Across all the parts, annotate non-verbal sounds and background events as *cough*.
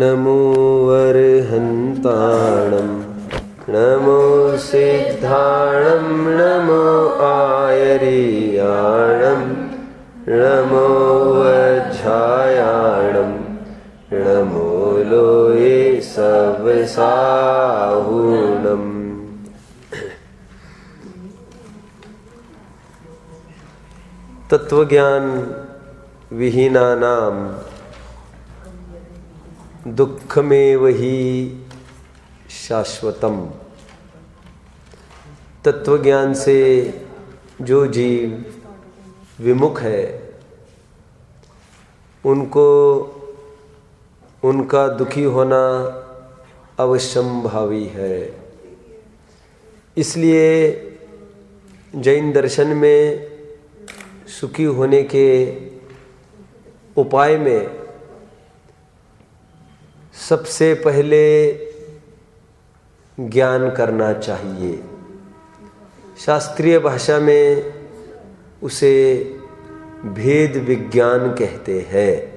नमो वरहन्ताणं नमो सिद्धाणं नमो आयर्याणं नमो वज्झायाणं नमो लोये सबसाहुणम् तत्वज्ञान विहीना दुख में वही शाश्वतम। तत्वज्ञान से जो जीव विमुख है, उनको, उनका दुखी होना अवश्यम भावी है। इसलिए जैन दर्शन में सुखी होने के उपाय में सबसे पहले ज्ञान करना चाहिए। शास्त्रीय भाषा में उसे भेद विज्ञान कहते हैं।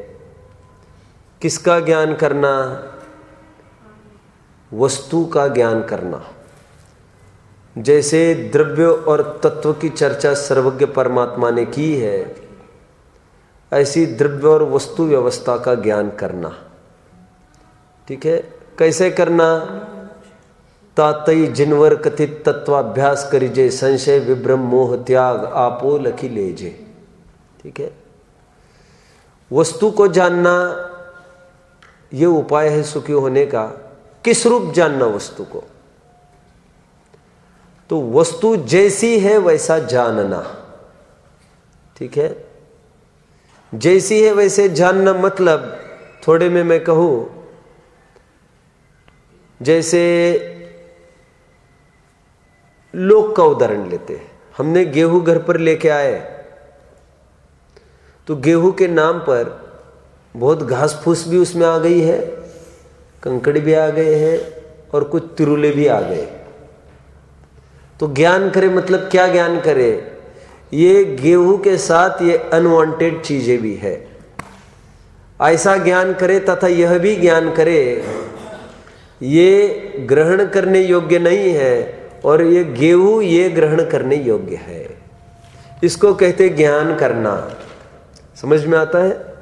किसका ज्ञान करना? वस्तु का ज्ञान करना। जैसे द्रव्य और तत्व की चर्चा सर्वज्ञ परमात्मा ने की है, ऐसी द्रव्य और वस्तु व्यवस्था का ज्ञान करना। ठीक है? कैसे करना? तातई जिनवर कथित तत्वाभ्यास करीजे, संशय, विभ्रम, मोह, त्याग आपो लखी लेजे। ठीक है? वस्तु को जानना यह उपाय है सुखी होने का। किस रूप जानना वस्तु को? तो वस्तु जैसी है वैसा जानना। ठीक है? जैसी है वैसे जानना मतलब थोड़े में मैं कहूँ जैसे लोग का उदाहरण लेते हैं। हमने गेहूँ घर पर लेके आए। तो गेहूँ के नाम पर बहुत घास फूस भी उसमें आ गई है, कंकड़ भी आ गए हैं और कुछ तिरुले भी आ गए। तो ज्ञान करे मतलब क्या ज्ञान करे? ये गेहूँ के साथ ये अनवांटेड चीज़ें भी है। ऐसा ज्ञान करे तथा यह भी ज्ञान करे ये ग्रहण करने योग्य नहीं है और ये गेहूँ ये ग्रहण करने योग्य है। इसको कहते ज्ञान करना। समझ में आता है?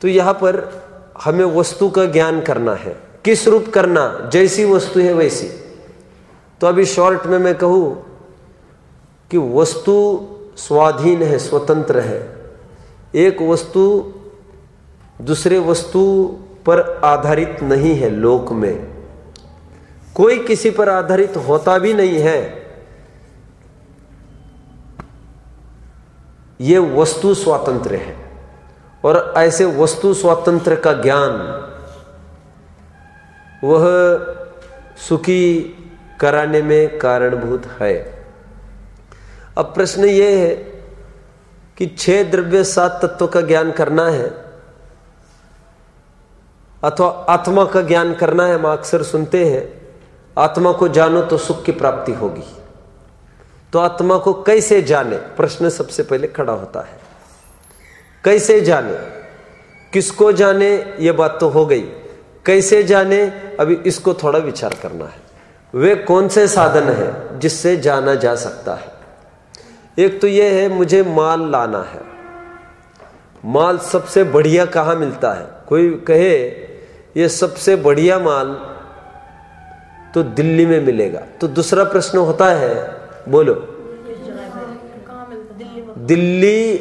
तो यहाँ पर हमें वस्तु का ज्ञान करना है। किस रूप करना? जैसी वस्तु है वैसी। तो अभी शॉर्ट में मैं कहूँ कि वस्तु स्वाधीन है, स्वतंत्र है। एक वस्तु, दूसरे वस्तु पर आधारित नहीं है लोक में। कोई किसी पर आधारित होता भी नहीं है। यह वस्तु स्वातंत्र है। और ऐसे वस्तु स्वातंत्र का ज्ञान, वह सुखी कराने में कारणभूत है। अब प्रश्न यह है कि छह द्रव्य सात तत्व का ज्ञान करना है। अथवा आत्मा का ज्ञान करना है, हम अक्सर सुनते हैं, आत्मा को जानो तो सुख की प्राप्ति होगी। तो आत्मा को कैसे जाने? प्रश्न सबसे पहले खड़ा होता है। कैसे जाने? किसको जाने? ये बात तो हो गई। कैसे जाने? अभी इसको थोड़ा विचार करना है। वे कौन से साधन है जिससे जाना जा सकता है? एक तो यह है, मुझे माल लाना है। माल सबसे बढ़िया कहाँ मिलता है? कोई कहे ये सबसे बढ़िया माल तो दिल्ली में मिलेगा। तो दूसरा प्रश्न होता है, बोलो। दिल्ली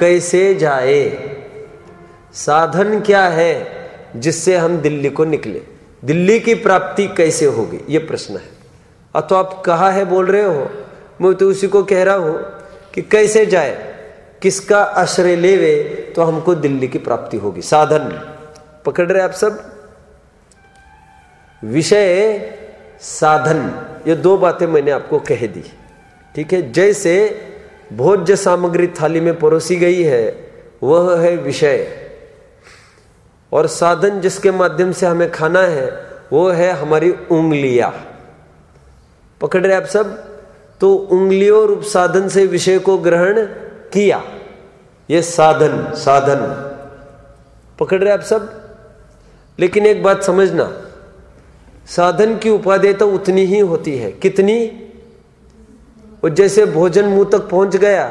कैसे जाए? साधन क्या है जिससे हम दिल्ली को निकले? दिल्ली की प्राप्ति कैसे होगी? ये प्रश्न है। अथवा आप कहा है बोल रहे हो? मैं तो उसी को कह रहा हूँ कि कैसे जाए? किसका आश्रय लेवे तो हमको दिल्ली की प्राप्ति होगी। साधन। पकड़ रहे आप सब? विषय साधन, ये दो बातें मैंने आपको कह दी। ठीक है? जैसे भोज्य सामग्री थाली में परोसी गई है, वह है विषय। और साधन जिसके माध्यम से हमें खाना है, वो है हमारी उंगलियाँ। पकड़ रहे आप सब? तो उंगलियों रूप साधन से विषय को ग्रहण किया। ये साधन साधन। पकड़ रहे आप सब? लेकिन एक बात समझना, साधन की उपाधि तो उतनी ही होती है। कितनी? और जैसे भोजन मुँह तक पहुँच गया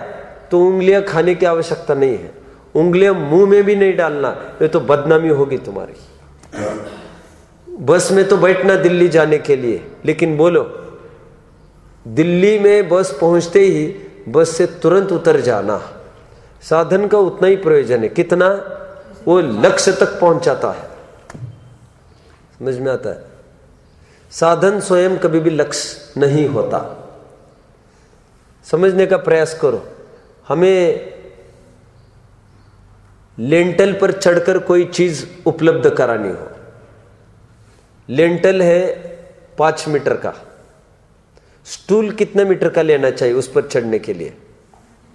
तो उंगलियाँ खाने की आवश्यकता नहीं है। उंगलियाँ मुँह में भी नहीं डालना, ये तो बदनामी होगी तुम्हारी। बस में तो बैठना दिल्ली जाने के लिए, लेकिन बोलो, दिल्ली में बस पहुँचते ही बस से तुरंत उतर जाना, साधन का उतना ही प्रयोजन है। कितना? वो लक्ष्य तक पहुंचाता है। समझ में आता है। साधन स्वयं कभी भी लक्ष्य नहीं होता। समझने का प्रयास करो। हमें लेंटल पर चढ़कर कोई चीज़ उपलब्ध करानी हो। लेंटल है पाँच मीटर का। स्टूल कितने मीटर का लेना चाहिए उस पर चढ़ने के लिए?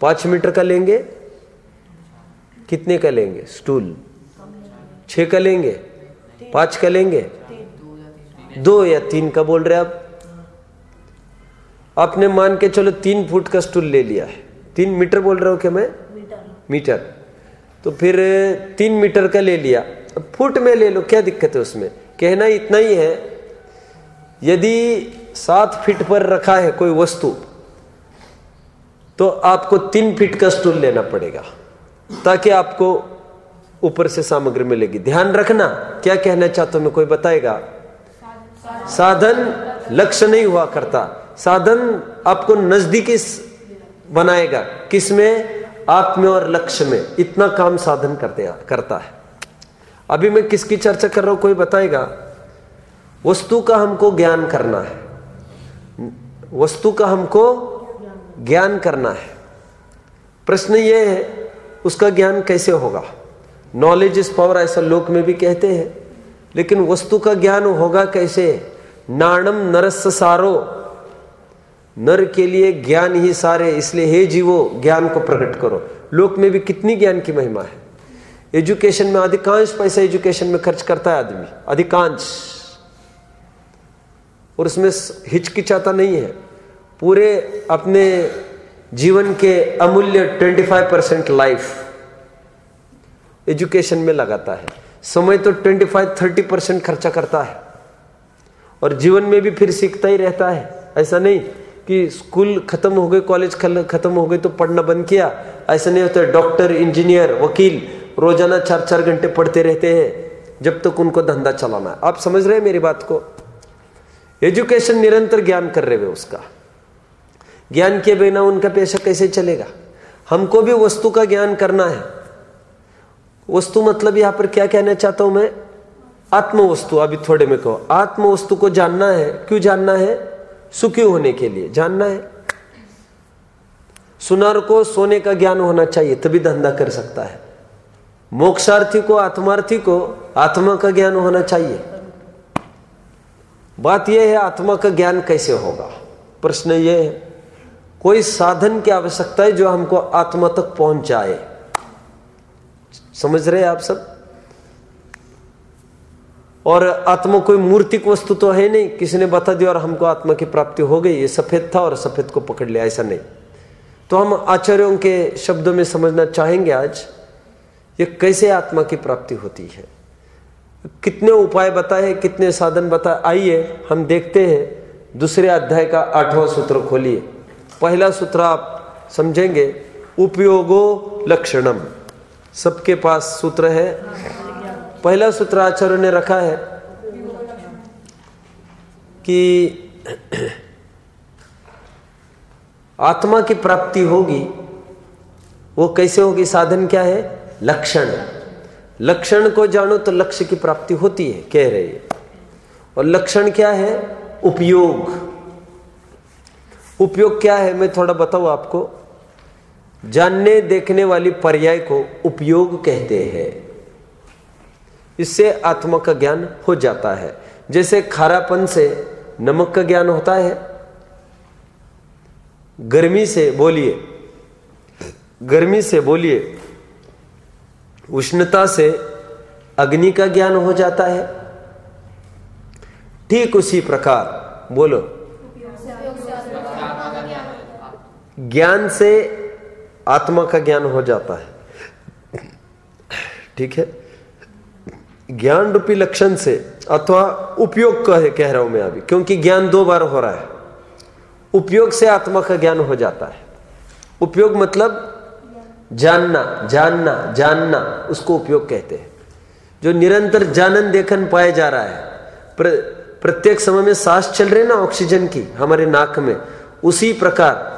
पाँच मीटर का लेंगे? कितने का लेंगे? स्टूल। छह का लेंगे? पाँच का लेंगे? दो या तीन का बोल रहे आप? आपने मान के चलो तीन फुट का स्टूल ले लिया है। तीन मीटर बोल रहे हो क्या मैं? मीटर। तो फिर तीन मीटर का ले लिया। फुट में ले लो क्या दिक्कत है उसमें? कहना इतना ही है यदि सात फीट पर रखा है कोई वस्तु तो आपको तीन फीट का स्टूल लेना पड़ेगा ताकि आपको ऊपर से सामग्री मिलेगी। ध्यान रखना, क्या कहना चाहता हूँ मैं, कोई बताएगा? साधन लक्ष्य नहीं हुआ करता। साधन आपको नजदीकी बनाएगा किसमें आप में और लक्ष्य में। इतना काम साधन करते करता है। अभी मैं किसकी चर्चा कर रहा हूँ, कोई बताएगा? वस्तु का हमको ज्ञान करना है। वस्तु का हमको ज्ञान करना है। प्रश्न यह है, उसका ज्ञान कैसे होगा? नॉलेज इज़ पावर ऐसा लोक में भी कहते हैं। लेकिन वस्तु का ज्ञान होगा कैसे? नाणम नरस सारो। नर के लिए ज्ञान ही सारे, इसलिए हे जीवो, ज्ञान को प्रकट करो। लोक में भी कितनी ज्ञान की महिमा है? एजुकेशन में अधिकांश पैसा एजुकेशन में खर्च करता है आदमी। अधिकांश। और उसमें हिचकिचाता नहीं है। पूरे अपने जीवन के अमूल्य 25 परसेंट लाइफ एजुकेशन में लगाता है। समय तो 25-30 परसेंट खर्चा करता है। और जीवन में भी फिर सीखता ही रहता है। ऐसा नहीं कि स्कूल खत्म हो गए, कॉलेज खत्म हो गए तो पढ़ना बंद किया। ऐसा नहीं होता डॉक्टर, इंजीनियर, वकील रोज़ाना चार चार घंटे पढ़ते रहते हैं, जब तक उनको धंधा चलाना है। आप समझ रहे हैं मेरी बात को? एजुकेशन निरंतर ज्ञान कर रहे हुए उसका। ज्ञान के बिना उनका पेशा कैसे चलेगा? हमको भी वस्तु का ज्ञान करना है। वस्तु मतलब यहाँ पर क्या कहना चाहता हूँ मैं? आत्म वस्तु अभी थोड़े में कहो। आत्म वस्तु को जानना है। क्यों जानना है? सुखी होने के लिए। जानना है। सुनार को सोने का ज्ञान होना चाहिए, तभी धंधा कर सकता है। मोक्षार्थी को, आत्मार्थी को आत्मा का ज्ञान होना चाहिए। बात यह है, आत्मा का ज्ञान कैसे होगा? प्रश्न यह है। कोई साधन की आवश्यकता है जो हमको आत्मा तक पहुँच जाए समझ रहे आप सब? और आत्मा कोई मूर्तिक वस्तु तो है नहीं। किसी ने बता दिया और हमको आत्मा की प्राप्ति हो गई। ये सफ़ेद था और सफ़ेद को पकड़ लिया, ऐसा नहीं। तो हम आचार्यों के शब्दों में समझना चाहेंगे आज, ये कैसे आत्मा की प्राप्ति होती है? कितने उपाय बताए, कितने साधन बताए? आइए, हम देखते हैं। दूसरे अध्याय का आठवां सूत्र खोलिए। पहला सूत्र आप समझेंगे, उपयोगो लक्षणम। सबके पास सूत्र है। पहला सूत्र आचार्य ने रखा है कि आत्मा की प्राप्ति होगी, वो कैसे होगी, साधन क्या है? लक्षण। लक्षण को जानो तो लक्ष्य की प्राप्ति होती है, कह रहे हैं। और लक्षण क्या है? उपयोग। उपयोग क्या है? मैं थोड़ा बताऊँ आपको। जानने देखने वाली पर्याय को उपयोग कहते हैं। इससे आत्मा का ज्ञान हो जाता है। जैसे खारापन से नमक का ज्ञान होता है। गर्मी से बोलिए, गर्मी से बोलिए, उष्णता से अग्नि का ज्ञान हो जाता है। ठीक उसी प्रकार, बोलो। ज्ञान से आत्मा का ज्ञान हो जाता है। ठीक है? ज्ञान रूपी लक्षण से अथवा उपयोग कह कह रहा हूँ मैं अभी क्योंकि ज्ञान दो बार हो रहा है। उपयोग से आत्मा का ज्ञान हो जाता है। उपयोग मतलब जानना जानना जानना उसको उपयोग कहते हैं। जो निरंतर जानन देखन पाया जा रहा है प्र, प्रत्येक समय में सांस चल रही ना ऑक्सीजन की हमारे नाक में उसी प्रकार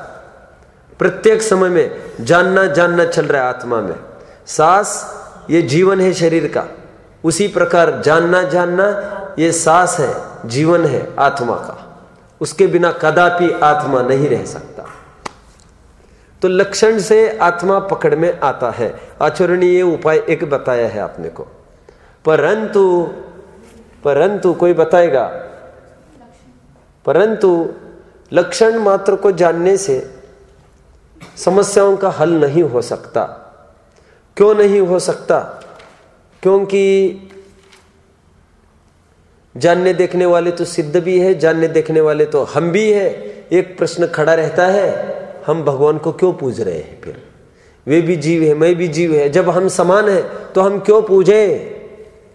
प्रत्येक समय में जानना जानना चल रहा है आत्मा में। सांस, ये जीवन है शरीर का। उसी प्रकार जानना जानना, ये सांस है, जीवन है आत्मा का। उसके बिना कदापि आत्मा नहीं रह सकता। तो लक्षण से आत्मा पकड़ में आता है। आचरणीय उपाय एक बताया है आपने को। परंतु परंतु कोई बताएगा? परंतु, लक्षण मात्र को जानने से समस्याओं का हल नहीं हो सकता। क्यों नहीं हो सकता? क्योंकि जानने देखने वाले तो सिद्ध भी है, जानने देखने वाले तो हम भी है। एक प्रश्न खड़ा रहता है, हम भगवान को क्यों पूज रहे हैं फिर? वे भी जीव है, मैं भी जीव है। जब हम समान है तो हम क्यों पूजे?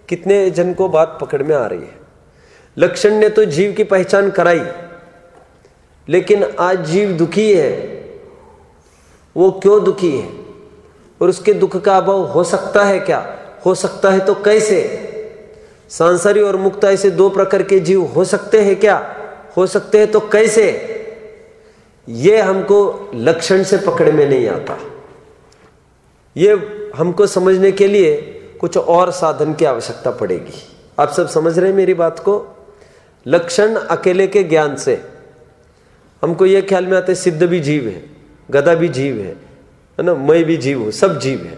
कितने जन को बात पकड़ में आ रही है? लक्षण ने तो जीव की पहचान कराई, लेकिन आज जीव दुखी है। वो क्यों दुखी है? और उसके दुख का अभाव हो सकता है क्या? हो सकता है तो कैसे? सांसारी और मुक्त ऐसे दो प्रकार के जीव हो सकते हैं क्या? हो सकते हैं तो कैसे? ये हमको लक्षण से पकड़ में नहीं आता। ये हमको समझने के लिए कुछ और साधन की आवश्यकता पड़ेगी। आप सब समझ रहे हैं मेरी बात को? लक्षण अकेले के ज्ञान से। हमको यह ख्याल में आता है, सिद्ध भी जीव है। गदा भी जीव है है ना? मैं भी जीव हूँ, सब जीव है।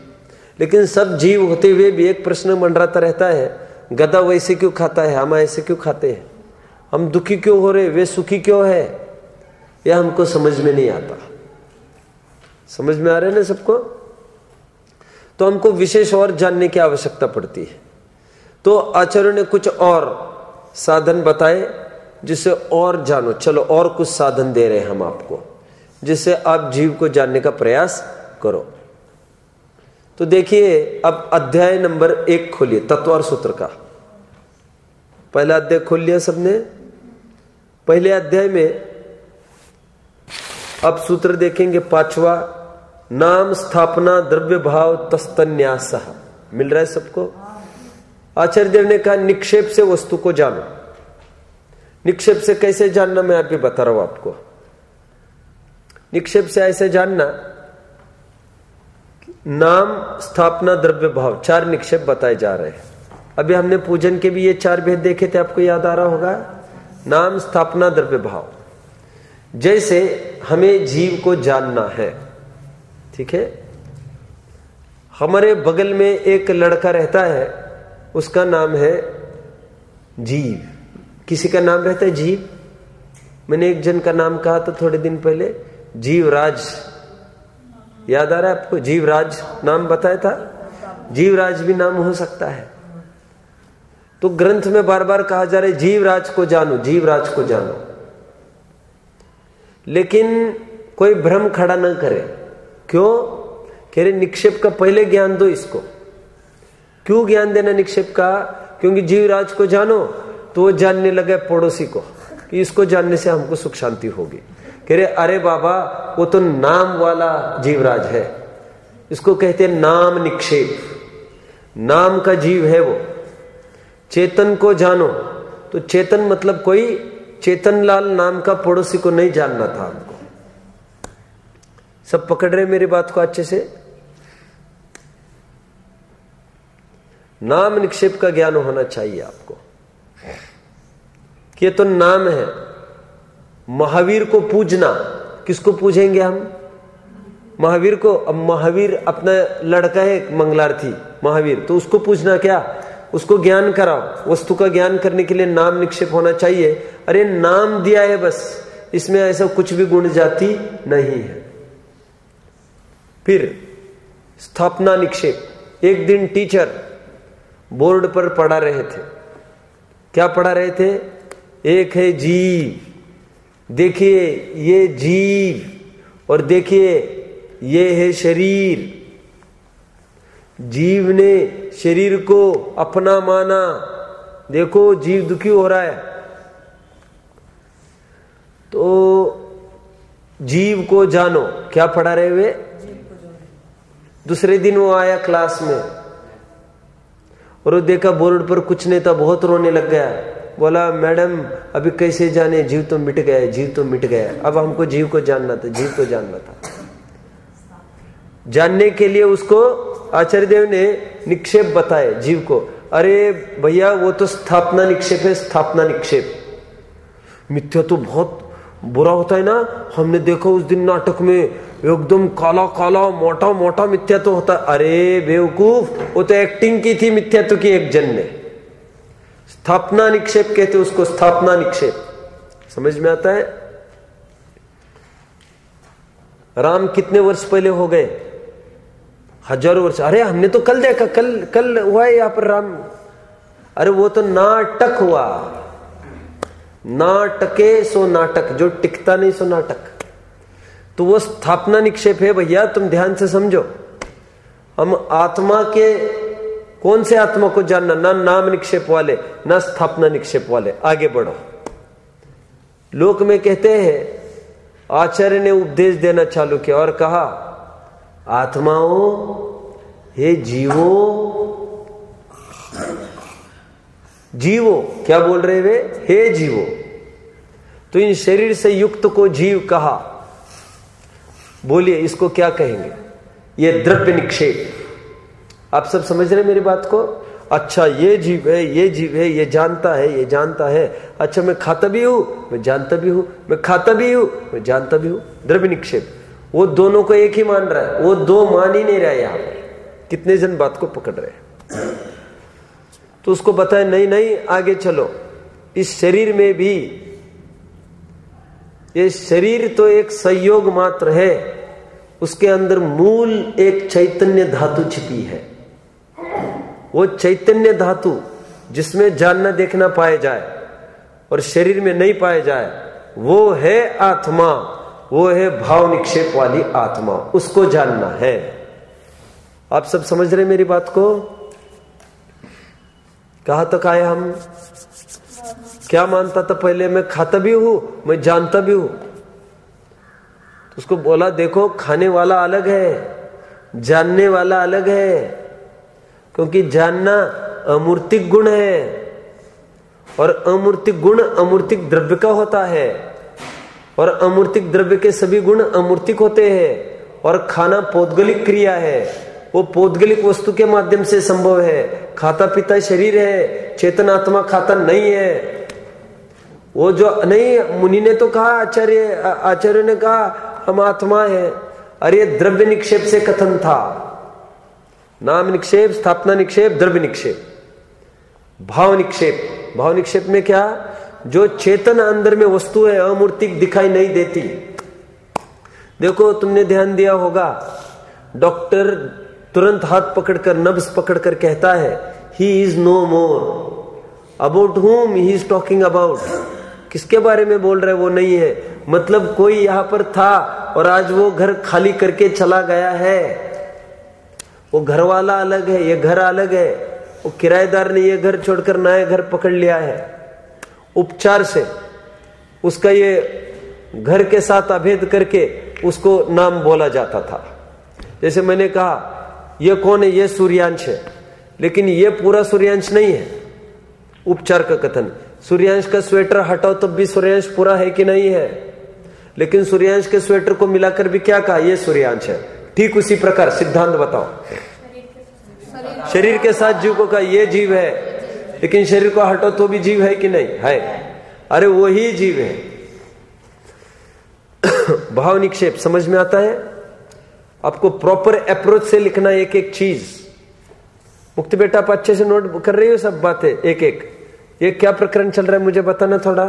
लेकिन सब जीव होते हुए भी एक प्रश्न मंडराता रहता है, गधा वैसे क्यों खाता है, हम ऐसे क्यों खाते हैं? हम दुखी क्यों हो रहे, वे सुखी क्यों है? यह हमको समझ में नहीं आता। समझ में आ रहे ना सबको? तो हमको विशेष और जानने की आवश्यकता पड़ती है। तो आचार्य ने कुछ और साधन बताए, जिसे और जानो। चलो, और कुछ साधन दे रहे हैं हम आपको। जिससे आप जीव को जानने का प्रयास करो। तो देखिए, अब अध्याय नंबर एक खोलिए तत्वार सूत्र का। पहला अध्याय खोल लिया सबने। पहले अध्याय में अब सूत्र देखेंगे, पांचवा, नाम स्थापना द्रव्य भाव तस्तन्यास। मिल रहा है सबको? आचार्य देव ने कहा, निक्षेप से वस्तु को जानो। निक्षेप से कैसे जानना, मैं अभी बता रहा हूँ आपको। निक्षेप से ऐसे जानना। नाम, स्थापना, द्रव्य भाव, चार निक्षेप बताए जा रहे हैं। अभी हमने पूजन के भी ये चार भेद देखे थे, आपको याद आ रहा होगा? नाम, स्थापना, द्रव्य भाव। जैसे हमें जीव को जानना है, ठीक है? हमारे बगल में एक लड़का रहता है, उसका नाम है जीव। किसी का नाम रहता है जीव? मैंने एक जन का नाम कहा था थोड़े दिन पहले। जीवराज। याद आ रहा है आपको? जीवराज नाम बताया था? जीवराज भी नाम हो सकता है। तो ग्रंथ में बार बार कहा जा रहा है, जीवराज को जानो, जीवराज को जानो। लेकिन कोई भ्रम खड़ा ना करे। क्यों? कह रहे, निक्षेप का पहले ज्ञान दो इसको। क्यों ज्ञान देना निक्षेप का? क्योंकि जीवराज को जानो तो वो जानने लगे पड़ोसी को कि इसको जानने से हमको सुख शांति होगी। कह रहे अरे बाबा, वो तो नाम वाला जीवराज है। इसको कहते हैं नाम निक्षेप। नाम का जीव है वो। चेतन को जानो। तो चेतन मतलब कोई चेतन लाल नाम का पड़ोसी को नहीं जानना था हमको। सब पकड़ रहे मेरी बात को अच्छे से? नाम निक्षेप का ज्ञान होना चाहिए आपको। कि ये तो नाम है। महावीर को पूजना। किसको पूजेंगे हम? महावीर को, अब महावीर अपना लड़का है मंगलार्थी, महावीर तो उसको पूछना क्या? उसको ज्ञान कराओ। वस्तु का ज्ञान करने के लिए नाम निक्षेप होना चाहिए। अरे नाम दिया है बस, इसमें ऐसा कुछ भी गुण जाति नहीं है। फिर, स्थापना निक्षेप। एक दिन टीचर बोर्ड पर पढ़ा रहे थे। क्या पढ़ा रहे थे? एक है जीव। देखिए ये जीव और देखिए ये है शरीर। जीव ने शरीर को अपना माना। देखो, जीव दुखी हो रहा है। तो जीव को जानो। क्या पढ़ा रहे हुए? दूसरे दिन वो आया क्लास में। और वो देखा बोर्ड पर कुछ नहीं था, बहुत रोने लग गया। बोला, मैडम, अभी कैसे जाने? जीव तो मिट गया जीव तो मिट गया अब हमको जीव को जानना था, जीव को जानना था। जानने के लिए उसको आचार्य देव ने निक्षेप बताए जीव को। अरे भैया, वो तो स्थापना निक्षेप है, स्थापना निक्षेप। मिथ्या तो बहुत बुरा होता है ना। हमने देखा उस दिन नाटक में, एकदम काला काला, मोटा मोटा मिथ्या तो होता। अरे बेवकूफ़, वो तो एक्टिंग की थी मिथ्या तो की एक जन ने। स्थापना निक्षेप कहते उसको स्थापना निक्षेप। समझ में आता है? राम कितने वर्ष पहले हो गए? हज़ारों वर्ष। अरे, हमने तो कल देखा, कल कल हुआ है यहाँ पर राम। अरे, वो तो नाटक हुआ। नाटके सो नाटक, जो टिकता नहीं सो नाटक। तो वो स्थापना निक्षेप है, भैया, तुम ध्यान से समझो। हम आत्मा के कौन से आत्मा को जानना? ना नाम निक्षेप वाले, ना स्थापना निक्षेप वाले। आगे बढ़ो। लोक में कहते हैं, आचार्य ने उपदेश देना चालू किया और कहा, आत्माओं, हे जीवो जीवो, क्या बोल रहे वे? हे जीवो। तो इन शरीर से युक्त को जीव कहा। बोलिए, इसको क्या कहेंगे? ये द्रव्य निक्षेप। आप सब समझ रहे मेरी बात को? अच्छा ये जीव है, ये जीव है, ये जानता है, ये जानता है। अच्छा मैं खाता भी हूँ, मैं जानता भी हूँ, मैं खाता भी हूँ, मैं जानता भी हूँ। द्रव्य निक्षेप। वो दोनों को एक ही मान रहा है, वो दो मान ही नहीं रहा यहाँ पर कितने जन बात को पकड़ रहे तो उसको बताए, नहीं नहीं, आगे चलो। इस शरीर में भी, ये शरीर तो एक संयोग मात्र है। उसके अंदर मूल एक चैतन्य धातु छिपी है। वो चैतन्य धातु जिसमें जानना देखना पाया जाए और शरीर में नहीं पाया जाए, वो है आत्मा, वो है भाव निक्षेप वाली आत्मा, उसको जानना है। आप सब समझ रहे मेरी बात को? कहा तक आए हम? क्या मानता था पहले? मैं खाता भी हूँ, मैं जानता भी हूँ। उसको बोला, देखो, खाने वाला अलग है, जानने वाला अलग है। क्योंकि जानना अमूर्तिक गुण है और अमूर्तिक गुण अमूर्तिक द्रव्य का होता है और अमूर्तिक द्रव्य के सभी गुण अमूर्तिक होते हैं और खाना पौदगलिक क्रिया है। वो पौदगलिक वस्तु के माध्यम से संभव है। खाता पीता शरीर है, चेतन आत्मा खाता नहीं है। वो जो नहीं, मुनि ने तो कहा, आचार्य आचार्य ने कहा, हम आत्मा है। अरे द्रव्य निक्षेप से कथन था। नाम निक्षेप, स्थापना निक्षेप, द्रव्य निक्षेप। भाव निक्षेप। भाव निक्षेप में क्या? जो चेतन अंदर में वस्तु है, अमूर्तिक दिखाई नहीं देती। देखो, तुमने ध्यान दिया होगा, डॉक्टर तुरंत हाथ पकड़कर नब्स पकड़कर कहता है he is no more about home he is talking about किसके बारे में बोल रहे वो नहीं है। मतलब कोई यहाँ पर था और आज वो घर खाली करके चला गया है। वो घर वाला अलग है, ये घर अलग है। वो किराएदार ने ये घर छोड़कर नया घर पकड़ लिया है। उपचार से उसका ये घर के साथ अभेद करके उसको नाम बोला जाता था। जैसे मैंने कहा, ये कौन है? ये सूर्यांश है। लेकिन ये पूरा सूर्यांश नहीं है। उपचार का कथन, सूर्यांश का स्वेटर हटाओ तब भी सूर्यांश पूरा है कि नहीं है? लेकिन सूर्यांश के स्वेटर को मिलाकर भी क्या कहा? यह सूर्यांश है। ठीक उसी प्रकार, सिद्धांत बताओ। शरीर के साथ जीव को कहा ये जीव है, लेकिन शरीर को हटो तो भी जीव है कि नहीं? है। अरे वही जीव है। *coughs* भाव निक्षेप, समझ में आता है? आपको प्रॉपर अप्रोच से लिखना एक एक चीज़। मुक्ति बेटा, आप अच्छे से नोट कर रही हो सब बातें, एक एक। ये क्या प्रकरण चल रहा है, मुझे बताना थोड़ा?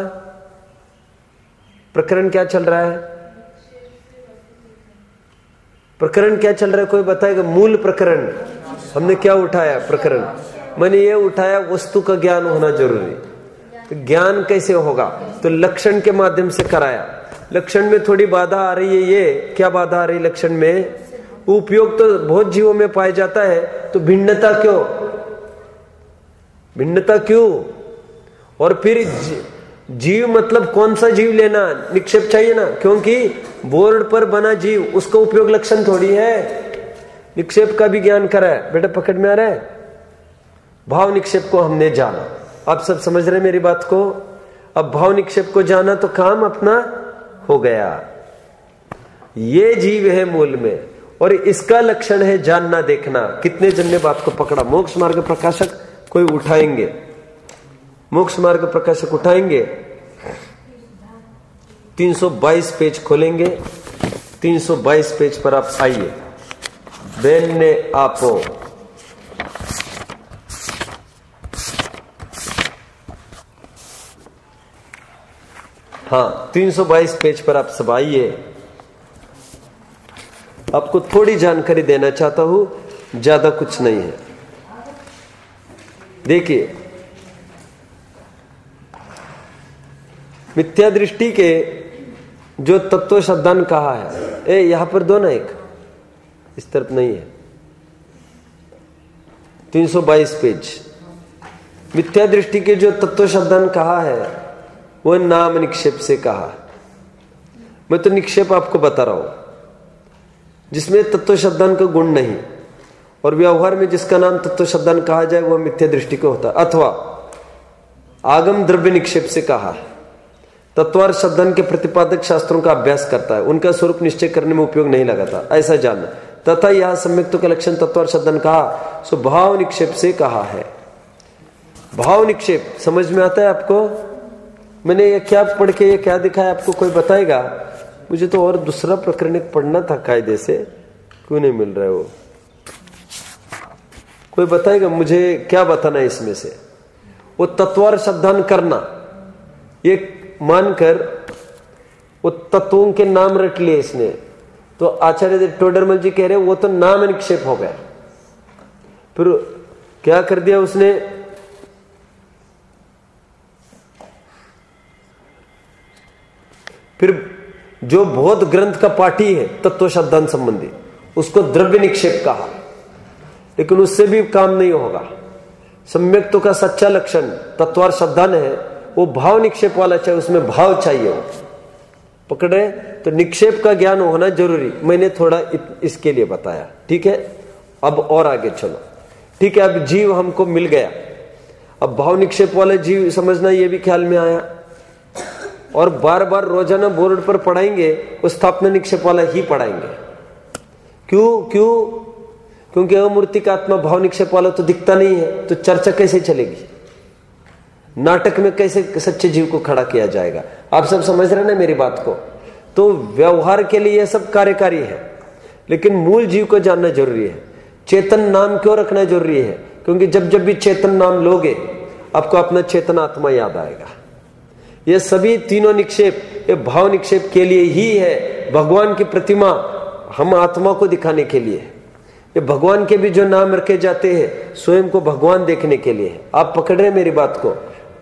प्रकरण क्या चल रहा है? प्रकरण क्या चल रहा है? कोई बताएगा? मूल प्रकरण। हमने क्या उठाया? प्रकरण। मैंने ये उठाया, वस्तु का ज्ञान होना ज़रूरी। तो ज्ञान कैसे होगा? तो लक्षण के माध्यम से कराया। लक्षण में थोड़ी बाधा आ रही है ये। क्या बाधा आ रही लक्षण में? उपयोग तो बहुत जीवों में पाया जाता है। तो भिन्नता क्यों? भिन्नता क्यों? और फिर जीव मतलब कौन सा जीव लेना? निक्षेप चाहिए ना? क्योंकि बोर्ड पर बना जीव उसका उपयोग लक्षण थोड़ी है। निक्षेप का भी ज्ञान करा है। बेटा पकड़ में आ रहा है? भाव निक्षेप को हमने जाना। आप सब समझ रहे मेरी बात को? अब भाव निक्षेप को जाना तो काम अपना हो गया। ये जीव है मूल में, और इसका लक्षण है जानना देखना। कितने जन ने बात को पकड़ा? मोक्ष मार्ग प्रकाशक कोई उठाएँगे? मोक्ष मार्ग प्रकाशक उठाएँगे? 322 पेज खोलेंगे। 322 पेज पर आप आइए। बेन ने आपो हाँ 322 पेज पर आप सब आइए। आपको थोड़ी जानकारी देना चाहता हूँ, ज़्यादा कुछ नहीं है। देखिए मिथ्या दृष्टि के जो तत्व शब्दान कहा है। ए, यहाँ पर दो ना एक। इस तरफ़ नहीं है। 322 पेज। मिथ्या दृष्टि के जो तत्व शब्दान कहा है, वो नाम निक्षेप से कहा। मैं तो निक्षेप आपको बता रहा हूँ। जिसमें तत्व शब्दान का गुण नहीं, और व्यवहार में जिसका नाम तत्व शब्दान कहा जाए वह मिथ्या दृष्टि को होता अथवा, आगम द्रव्य निक्षेप से कहा है। तत्वार शब्दन के प्रतिपादक शास्त्रों का अभ्यास करता है। उनका स्वरूप निश्चय करने में उपयोग नहीं लगाता ऐसा जानना। तथा यह संयुक्त का लक्षण तत्वार शब्दन कहा, सो भाव निक्षेप से कहा है। भाव निक्षेप, समझ में आता है आपको? मैंने ये क्या पढ़ के ये क्या दिखाया आपको, कोई बताएगा? मुझे तो और दूसरा प्रकरण पढ़ना था कायदे से। क्यों नहीं मिल रहा है वो? कोई बताएगा? मुझे क्या बताना है इसमें से? वो तत्वार शब्दान करना। ये मानकर वो तत्वों के नाम रट लिए इसने। तो आचार्य टोडरमल जी कह रहे वो तो नाम निक्षेप हो गया फिर क्या कर दिया उसने? फिर जो बौद्ध ग्रंथ का पाठी है, तत्व शब्दान संबंधी, उसको द्रव्य निक्षेप कहा। लेकिन उससे भी काम नहीं होगा। सम्यक्तों का सच्चा लक्षण, तत्वार शब्दान है वो भाव निक्षेप वाला चाहिए उसमें भाव चाहिए वो पकड़े? तो निक्षेप का ज्ञान होना ज़रूरी। मैंने थोड़ा इसके लिए बताया। ठीक है? अब और आगे चलो। ठीक है, अब जीव हमको मिल गया। अब भाव निक्षेप वाले जीव समझना ये भी ख्याल में आया। और बार बार रोज़ाना बोर्ड पर पढ़ाएँगे, वो स्थापना निक्षेप वाला ही पढ़ाएँगे। क्यों? क्यों? क्योंकि अमूर्ति का आत्मा भाव निक्षेप वाला तो दिखता नहीं है तो चर्चा कैसे चलेगी? नाटक में कैसे सच्चे जीव को खड़ा किया जाएगा? आप सब समझ रहे ना मेरी बात को? तो व्यवहार के लिए यह सब कार्यकारी है, लेकिन मूल जीव को जानना ज़रूरी है। चेतन नाम क्यों रखना ज़रूरी है? क्योंकि जब जब भी चेतन नाम लोगे, आपको अपना चेतन आत्मा याद आएगा। ये सभी तीनों निक्षेप ये भाव निक्षेप के लिए ही है। भगवान की प्रतिमा हम आत्मा को दिखाने के लिए ये भगवान के भी जो नाम रखे जाते हैं, स्वयं को भगवान देखने के लिए आप पकड़ रहे मेरी बात को?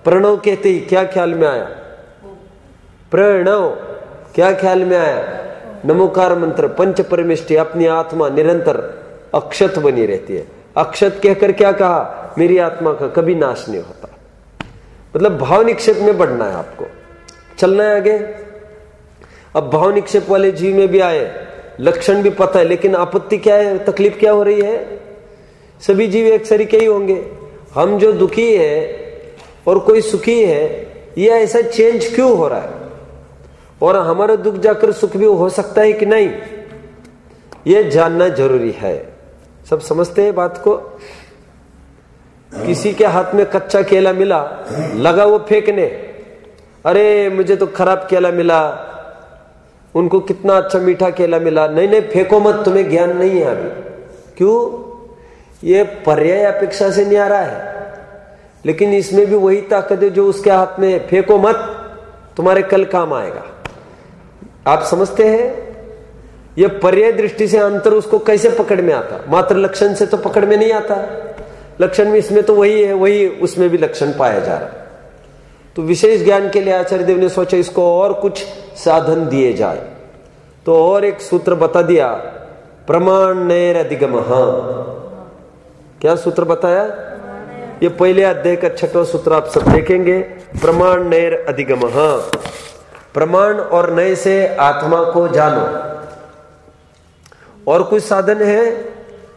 प्रणव कहते ही, क्या ख्याल में आया? प्रणव, क्या ख्याल में आया? नमोकार मंत्र, पंच परमिष्टि अपनी आत्मा निरंतर अक्षत बनी रहती है। अक्षत कहकर क्या कहा? मेरी आत्मा का कभी नाश नहीं होता। मतलब भाव निक्षेप में बढ़ना है आपको। चलना है आगे। अब भाव निक्षेप वाले जीव में भी आए। लक्षण भी पता है, लेकिन आपत्ति क्या है? तकलीफ़ क्या हो रही है? सभी जीव एक सरीके ही होंगे। हम जो दुखी है और कोई सुखी है, ये ऐसा चेंज क्यों हो रहा है? और हमारा दुख जाकर सुख भी हो सकता है कि नहीं? ये जानना ज़रूरी है। सब समझते हैं बात को? किसी के हाथ में कच्चा केला मिला, लगा वो फेंकने। अरे, मुझे तो खराब केला मिला। उनको कितना अच्छा मीठा केला मिला। नहीं नहीं, फेंको मत, तुम्हें ज्ञान नहीं है अभी। क्यों? ये पर्याय अपेक्षा से नहीं आ रहा है। लेकिन इसमें भी वही ताकत है जो उसके हाथ में, फेंको मत, तुम्हारे कल काम आएगा। आप समझते हैं? यह पर्याय दृष्टि से अंतर उसको कैसे पकड़ में आता? मात्र लक्षण से तो पकड़ में नहीं आता। लक्षण में इसमें तो वही है, वही उसमें भी लक्षण पाया जा रहा तो विशेष ज्ञान के लिए आचार्य देव ने सोचा, इसको और कुछ साधन दिए जाए। तो और एक सूत्र बता दिया, प्रमाण नैर अधिगम। क्या सूत्र बताया? ये पहले अध्याय का छठवा सूत्र आप सब देखेंगे। प्रमाण नैर अधिगम। प्रमाण और नए से आत्मा को जानो। और कुछ साधन है?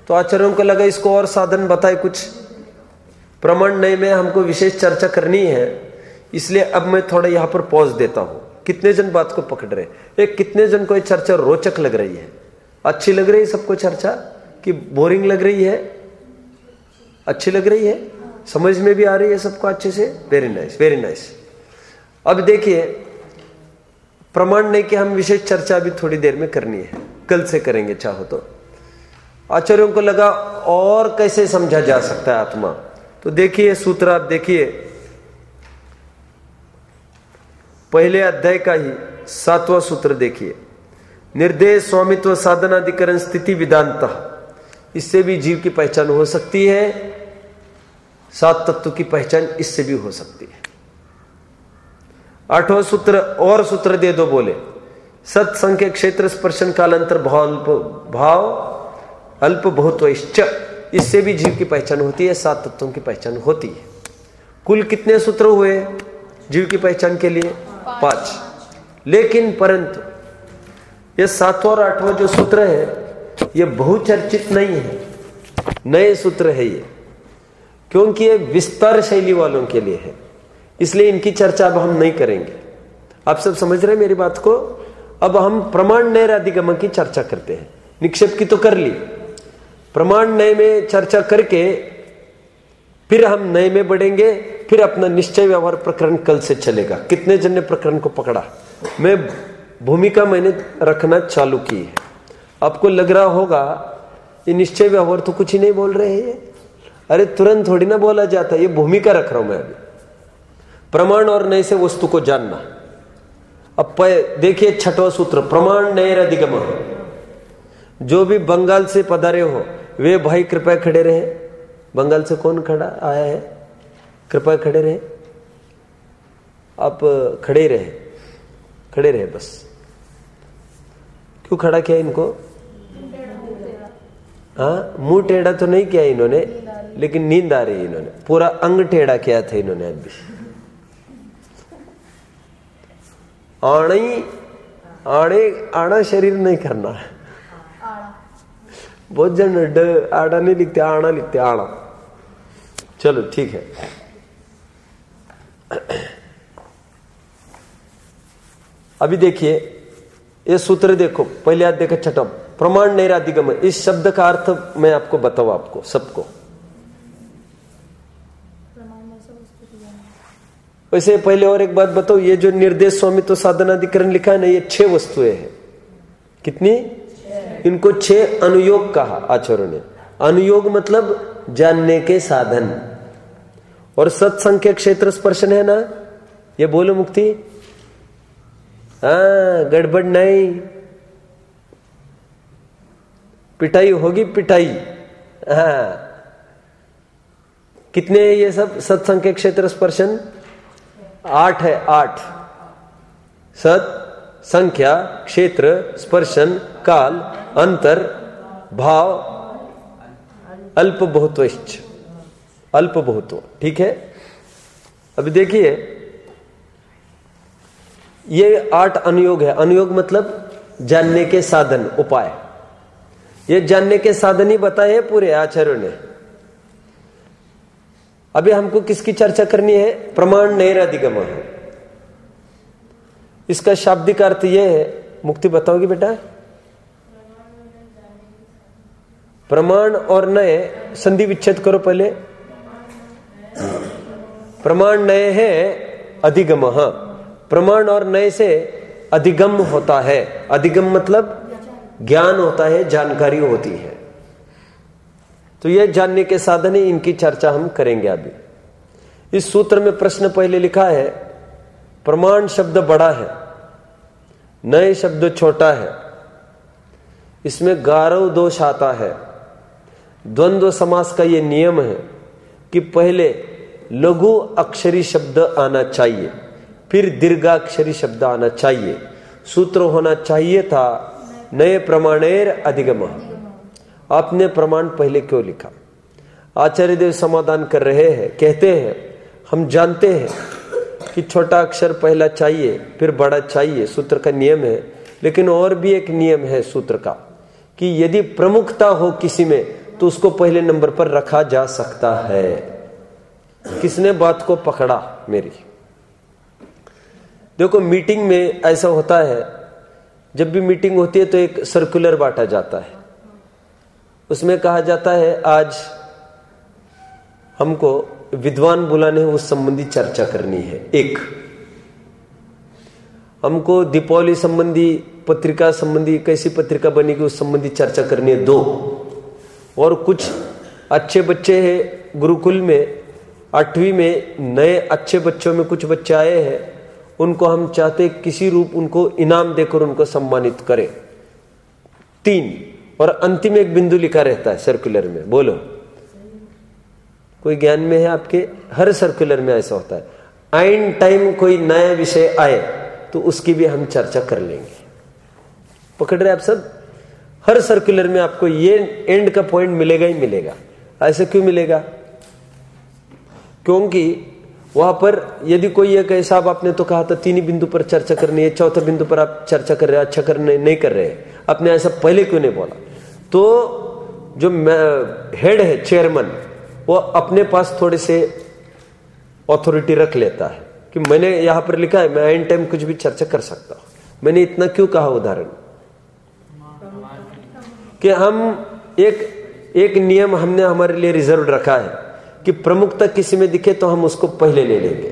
तो आचार्यों को लगा इसको और साधन बताए कुछ। प्रमाण नए में हमको विशेष चर्चा करनी है। इसलिए अब मैं थोड़ा यहाँ पर पॉज देता हूँ। कितने जन बात को पकड़ रहे एक कितने जन को ये चर्चा रोचक लग रही है? अच्छी लग रही है सबको चर्चा? कि बोरिंग लग रही है? अच्छी लग रही है? समझ में भी आ रही है सबको अच्छे से? वेरी नाइस वेरी नाइस अब देखिए, प्रमाण नहीं कि हम विशेष चर्चा भी थोड़ी देर में करनी है। कल से करेंगे, चाहो तो। आचार्यों को लगा और कैसे समझा जा सकता है आत्मा? तो देखिए सूत्र, आप देखिए। पहले अध्याय का ही सातवां सूत्र देखिए। निर्देश स्वामित्व साधनाधिकरण स्थिति विधानता इससे भी जीव की पहचान हो सकती है। सात तत्व की पहचान इससे भी हो सकती है। आठवां सूत्र और सूत्र दे दो बोले। सत्संख्य क्षेत्र स्पर्शन कालांतर भाव अल्प भाव अल्प बहुत इससे भी जीव की पहचान होती है सात तत्वों की पहचान होती है। कुल कितने सूत्र हुए जीव की पहचान के लिए? पाँच। लेकिन परंतु ये सातवां और आठवां जो सूत्र है ये बहुचर्चित नहीं है। नए सूत्र है ये। क्योंकि ये विस्तार शैली वालों के लिए है। इसलिए इनकी चर्चा अब हम नहीं करेंगे। आप सब समझ रहे हैं मेरी बात को? अब हम प्रमाण नय अधिगम की चर्चा करते हैं। निक्षेप की तो कर ली। प्रमाण नय में चर्चा करके फिर हम नए में बढ़ेंगे, फिर अपना निश्चय व्यवहार प्रकरण कल से चलेगा। कितने जन ने प्रकरण को पकड़ा? मैं भूमिका मैंने रखना चालू की है। आपको लग रहा होगा, ये निश्चय व्यवहार तो कुछ ही नहीं बोल रहे हैं। अरे तुरंत थोड़ी ना बोला जाता, ये भूमिका रख रहा हूँ मैं अभी। प्रमाण और नए से वस्तु को जानना। अब देखिए छठवा सूत्र, प्रमाण नए अधिगम जो भी बंगाल से पधारे हो, वे भाई कृपया खड़े रहे। बंगाल से कौन खड़ा, आया है? कृपया खड़े रहे। आप खड़े रहे। खड़े रहे बस। क्यों खड़ा किया इनको? हाँ मुँह टेढ़ा तो नहीं किया इन्होंने। लेकिन नींद आ रही है इन्होंने। पूरा अंग टेढ़ा किया था इन्होंने अभी आणी आणे आना शरीर नहीं करना। बहुत जन ड आड़ा नहीं लिखते आना लिखते आना चलो, ठीक है। अभी देखिए, ये सूत्र देखो, पहले आज देखो छठम। प्रमाण नैराधिगम इस शब्द का अर्थ मैं आपको बताऊ आपको, सबको। वैसे पहले और एक बात बताओ ये जो निर्देश स्वामित्व साधनाधिकरण लिखा है ना ये छह वस्तुएँ हैं। कितनी? इनको छह अनुयोग कहा आचार्य ने अनुयोग मतलब जानने के साधन। और सत्संख्य क्षेत्र स्पर्शन है ना? ये बोलो मुक्ति। हाँ गड़बड़ नहीं। पिटाई होगी पिटाई। हाँ। कितने ये सब? सत्संख्य क्षेत्र स्पर्शन। आठ है आठ। सत संख्या, क्षेत्र, स्पर्शन, काल, अंतर, भाव अल्प बहुत्व अल्प बहुत्व ठीक है? अभी देखिए, ये आठ अनुयोग है। अनुयोग मतलब जानने के साधन, उपाय। ये जानने के साधन ही बताए पूरे आचार्य ने। अभी हमको किसकी चर्चा करनी है? प्रमाण नैर अधिगम इसका शाब्दिक अर्थ यह है, मुक्ति बताओगी बेटा? प्रमाण और नए, संधि विच्छेद करो पहले। प्रमाण नए है, अधिगम प्रमाण और नए से अधिगम होता है। अधिगम मतलब ज्ञान होता है, जानकारी होती है। तो यह जानने के साधन ही इनकी चर्चा हम करेंगे अभी इस सूत्र में प्रश्न पहले लिखा है, प्रमाण शब्द बड़ा है, नए शब्द छोटा है, इसमें गारव दोष आता है। द्वंद्व समास का यह नियम है कि पहले लघु अक्षरी शब्द आना चाहिए, फिर दीर्घाक्षरी शब्द आना चाहिए। सूत्र होना चाहिए था, नए प्रमाणेर अधिगम। आपने प्रमाण पहले क्यों लिखा? आचार्य देव समाधान कर रहे हैं, कहते हैं, हम जानते हैं कि छोटा अक्षर पहला चाहिए, फिर बड़ा चाहिए, सूत्र का नियम है, लेकिन और भी एक नियम है सूत्र का, कि यदि प्रमुखता हो किसी में तो उसको पहले नंबर पर रखा जा सकता है। किसने बात को पकड़ा मेरी? देखो, मीटिंग में ऐसा होता है, जब भी मीटिंग होती है तो एक सर्कुलर बांटा जाता है। उसमें कहा जाता है, आज हमको विद्वान बुलाने उस संबंधी चर्चा करनी है। एक। हमको दीपावली संबंधी, पत्रिका संबंधी, कैसी पत्रिका बनेगी, उस संबंधी चर्चा करनी है, दो। और कुछ अच्छे बच्चे हैं, गुरुकुल में, आठवीं में, नए अच्छे बच्चों में कुछ बच्चे आए हैं, उनको हम चाहते किसी रूप उनको इनाम देकर उनको सम्मानित करें। तीन। और अंतिम एक बिंदु लिखा रहता है सर्कुलर में, बोलो। कोई ज्ञान में है आपके? हर सर्कुलर में ऐसा होता है। आइन टाइम कोई नया विषय आए तो उसकी भी हम चर्चा कर लेंगे। पकड़ रहे आप सब? हर सर्कुलर में आपको ये एंड का पॉइंट मिलेगा ही मिलेगा। ऐसे क्यों मिलेगा? क्योंकि वहाँ पर यदि कोई कहे साहब आपने तो कहा था, तीन ही बिंदु पर चर्चा करनी है, चौथे बिंदु पर आप चर्चा कर रहे हैं अच्छा करने नहीं कर रहे आपने ऐसा पहले क्यों नहीं बोला? तो जो हेड है चेयरमैन वो अपने पास थोड़े से ऑथोरिटी रख लेता है कि मैंने यहाँ पर लिखा है, मैं एन टाइम कुछ भी चर्चा कर सकता हूँ। मैंने इतना क्यों कहा उदाहरण? कि हम एक एक नियम हमने हमारे लिए रिज़र्व रखा है कि प्रमुखता किसी में दिखे तो हम उसको पहले ले लेंगे।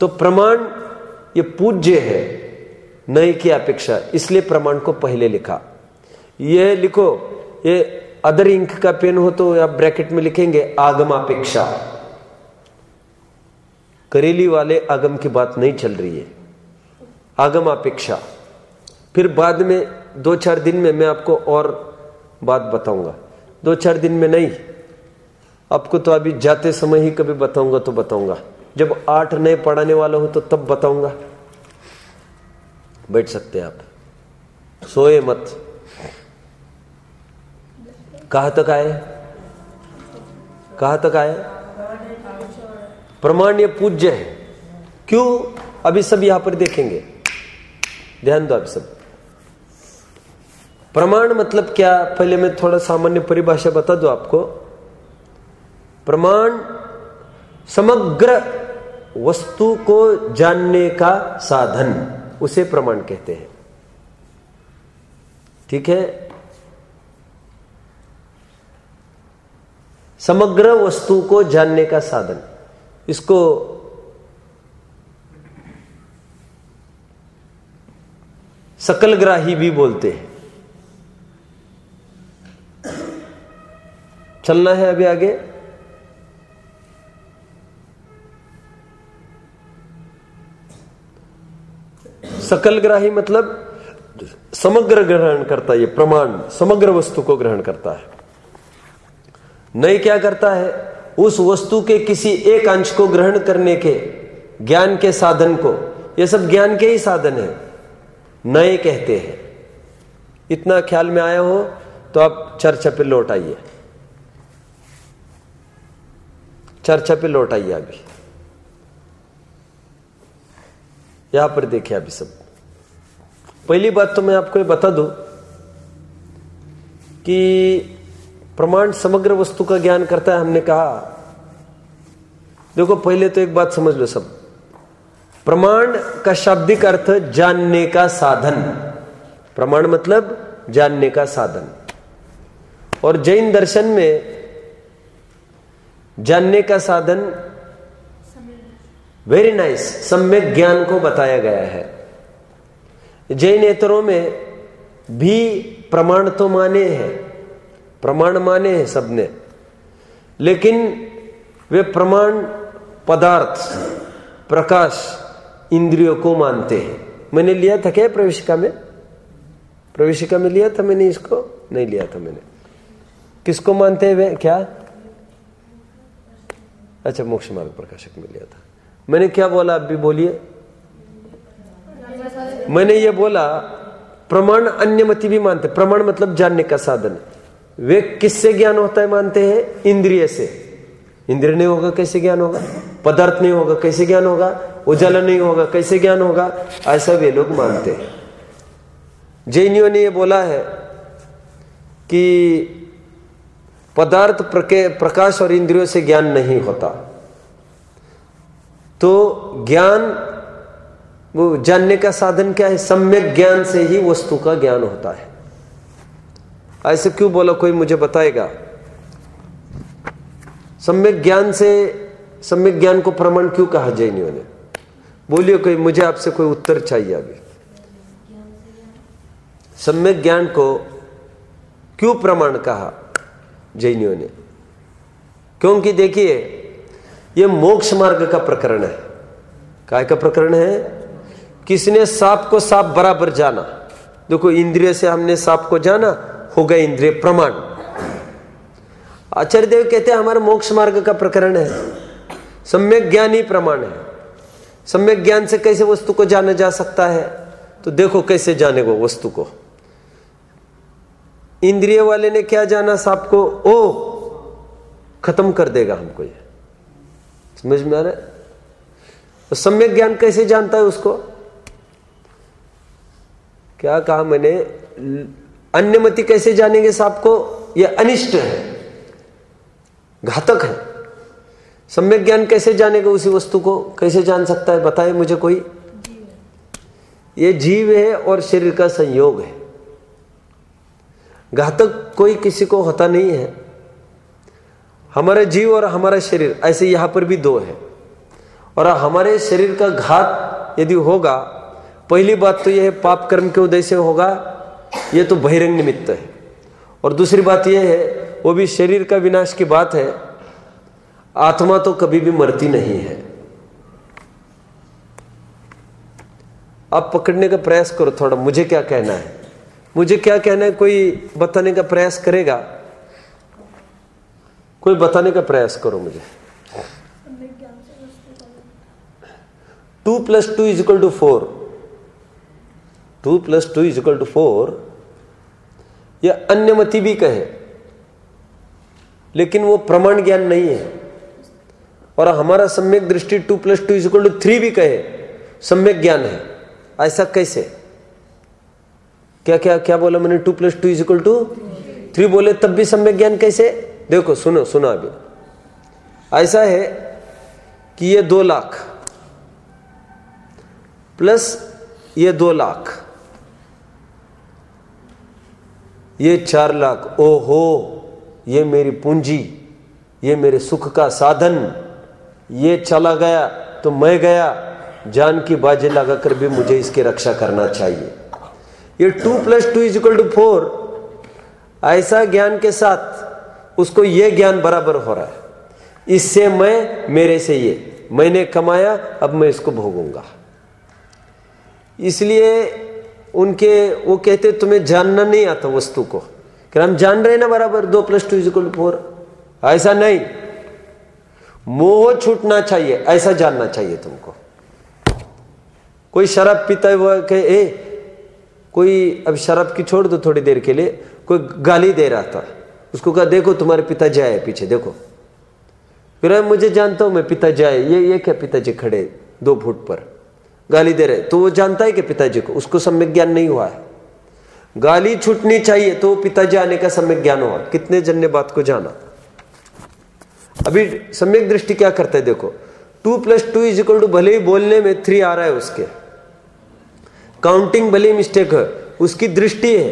तो प्रमाण ये पूज्य है नए की अपेक्षा, इसलिए प्रमाण को पहले लिखा। ये लिखो, ये अदर इंक का पेन हो तो आप ब्रैकेट में लिखेंगे आगम अपेक्षा करेली वाले आगम की बात नहीं चल रही है। आगम अपेक्षा फिर बाद में, दो चार दिन में मैं आपको और बात बताऊँगा। दो चार दिन में नहीं। आपको तो अभी जाते समय ही कभी बताऊँगा तो बताऊँगा। जब आठ नए पढ़ाने वाला हो तो तब बताऊँगा। बैठ सकते हैं आप। सोए मत। कहा तक आए? कहा तक आए? प्रमाण ये पूज्य है। क्यों? अभी सब यहाँ पर देखेंगे। ध्यान दो आप सब। प्रमाण मतलब क्या? पहले मैं थोड़ा सामान्य परिभाषा बता दो आपको। प्रमाण समग्र वस्तु को जानने का साधन, उसे प्रमाण कहते हैं। ठीक है? समग्र वस्तु को जानने का साधन। इसको सकलग्राही भी बोलते हैं। चलना है अभी आगे। सकलग्राही मतलब समग्र ग्रहण करता है प्रमाण, समग्र वस्तु को ग्रहण करता है। नहीं क्या करता है? उस वस्तु के किसी एक अंश को ग्रहण करने के, ज्ञान के साधन को। ये सब ज्ञान के ही साधन है। नए कहते हैं। इतना ख्याल में आया हो तो आप चर्चा पे लौट आइए। चर्चा पे लौट आइए अभी। यहाँ पर देखिए अभी सब। पहली बात तो मैं आपको ये बता दू कि प्रमाण समग्र वस्तु का ज्ञान करता है, हमने कहा। देखो, पहले तो एक बात समझ लो सब। प्रमाण का शाब्दिक अर्थ जानने का साधन। प्रमाण मतलब जानने का साधन। और जैन दर्शन में जानने का साधन वेरी नाइस सम्यक ज्ञान को बताया गया है। जैनेतरों में भी प्रमाण तो माने हैं। प्रमाण माने हैं सबने। लेकिन वे प्रमाण पदार्थ, प्रकाश, इंद्रियों को मानते हैं। मैंने लिया था क्या प्रवेशिका में? प्रवेशिका में लिया था मैंने इसको? नहीं लिया था मैंने। किसको मानते हैं वे? क्या? अच्छा मोक्ष मार्ग प्रकाशक में लिया था। मैंने क्या बोला? आप भी बोलिए। मैंने ये बोला, प्रमाण अन्यमति भी मानते प्रमाण मतलब जानने का साधन वे किससे ज्ञान होता है मानते हैं? इंद्रिय से। इंद्रिय नहीं होगा, कैसे ज्ञान होगा? पदार्थ नहीं होगा, कैसे ज्ञान होगा? उजाला नहीं होगा, कैसे ज्ञान होगा? ऐसा वे लोग मानते हैं। जैनियों ने यह बोला है कि पदार्थ प्रकाश और इंद्रियों से ज्ञान नहीं होता। तो ज्ञान, वो जानने का साधन क्या है? सम्यक ज्ञान से ही वस्तु का ज्ञान होता है। ऐसे क्यों बोला कोई मुझे बताएगा? सम्यक ज्ञान से, सम्यक ज्ञान को प्रमाण क्यों कहा जैनियों ने बोलिए कोई, मुझे आपसे कोई उत्तर चाहिए अभी। सम्यक ज्ञान को क्यों प्रमाण कहा जैनियों ने क्योंकि देखिए यह मोक्ष मार्ग का प्रकरण है। काय का प्रकरण है? किसने सांप को सांप बराबर जाना? देखो, इंद्रिय से हमने सांप को जाना हो गए इंद्रिय प्रमाण। आचार्य देव कहते हैं, हमारे मोक्ष मार्ग का प्रकरण है। सम्यक ज्ञान ही प्रमाण है। सम्यक ज्ञान से कैसे वस्तु को जाना जा सकता है? तो देखो कैसे जाने को वस्तु को। इंद्रिय वाले ने क्या जाना सांप को? ओ, खत्म कर देगा हमको ये। समझ में आ रहा है? तो सम्यक ज्ञान कैसे जानता है उसको? क्या कहा मैंने? अन्यमति कैसे जानेंगे सांप को? यह अनिष्ट है। घातक है। सम्यक ज्ञान कैसे जानेगा उसी वस्तु को? कैसे जान सकता है? बताए मुझे कोई। ये जीव है और शरीर का संयोग है। घातक कोई किसी को होता नहीं है। हमारे जीव और हमारा शरीर, ऐसे यहाँ पर भी दो है। और हमारे शरीर का घात यदि होगा, पहली बात तो यह पाप कर्म के उदय से होगा। यह तो बहिरंग निमित्त है। और दूसरी बात यह है, वो भी शरीर का विनाश की बात है। आत्मा तो कभी भी मरती नहीं है। आप पकड़ने का प्रयास करो थोड़ा, मुझे क्या कहना है? मुझे क्या कहना है, कोई बताने का प्रयास करेगा? कोई बताने का प्रयास करो मुझे। Two plus two is equal to four. Two plus two is equal to four यह अन्यमति भी कहे, लेकिन वो प्रमाण ज्ञान नहीं है। और हमारा सम्यक दृष्टि two plus two is equal to three भी कहे, सम्यक ज्ञान है। ऐसा कैसे? क्या क्या क्या बोला मैंने? Two plus two is equal to three बोले, तब भी सम्यक ज्ञान कैसे? देखो, सुनो, सुना अभी। ऐसा है कि ये दो लाख, प्लस ये दो लाख ये चार लाख ओ हो ये मेरी पूंजी, ये मेरे सुख का साधन, ये चला गया तो मैं गया। जान की बाजे लगाकर भी मुझे इसकी रक्षा करना चाहिए। ये two plus two is equal to four. ऐसा ज्ञान के साथ उसको ये ज्ञान बराबर हो रहा है। इससे मैं, मेरे से ये। मैंने कमाया, अब मैं इसको भोगूँगा। इसलिए उनके, वो कहते तुम्हें जानना नहीं आता वस्तु को. कि हम जान रहे ना बराबर, दो प्लस टू इजिकल फोर ऐसा नहीं। मोह छूटना चाहिए, ऐसा जानना चाहिए तुमको। कोई शराब पीता है हुआ कहे, ए, कोई, अब शराब की छोड़ दो थोड़ी देर के लिए, कोई गाली दे रहा था। उसको कहा, देखो, तुम्हारे पिता जाए पीछे, देखो। फिर मुझे जानता हूँ, मैं पिता जाए ये ये क्या पिताजी खड़े दो फुट पर? गाली दे रहे तो वो जानता है कि पिताजी को, उसको सम्यक ज्ञान नहीं हुआ है। गाली छूटनी चाहिए तो पिताजी आने का सम्यक ज्ञान हुआ। कितने जन ने बात को जाना। अभी सम्यक दृष्टि क्या करता है देखो, two plus two is equal to भले ही बोलने में थ्री आ रहा है उसके। काउंटिंग भले ही मिस्टेक है, उसकी दृष्टि है।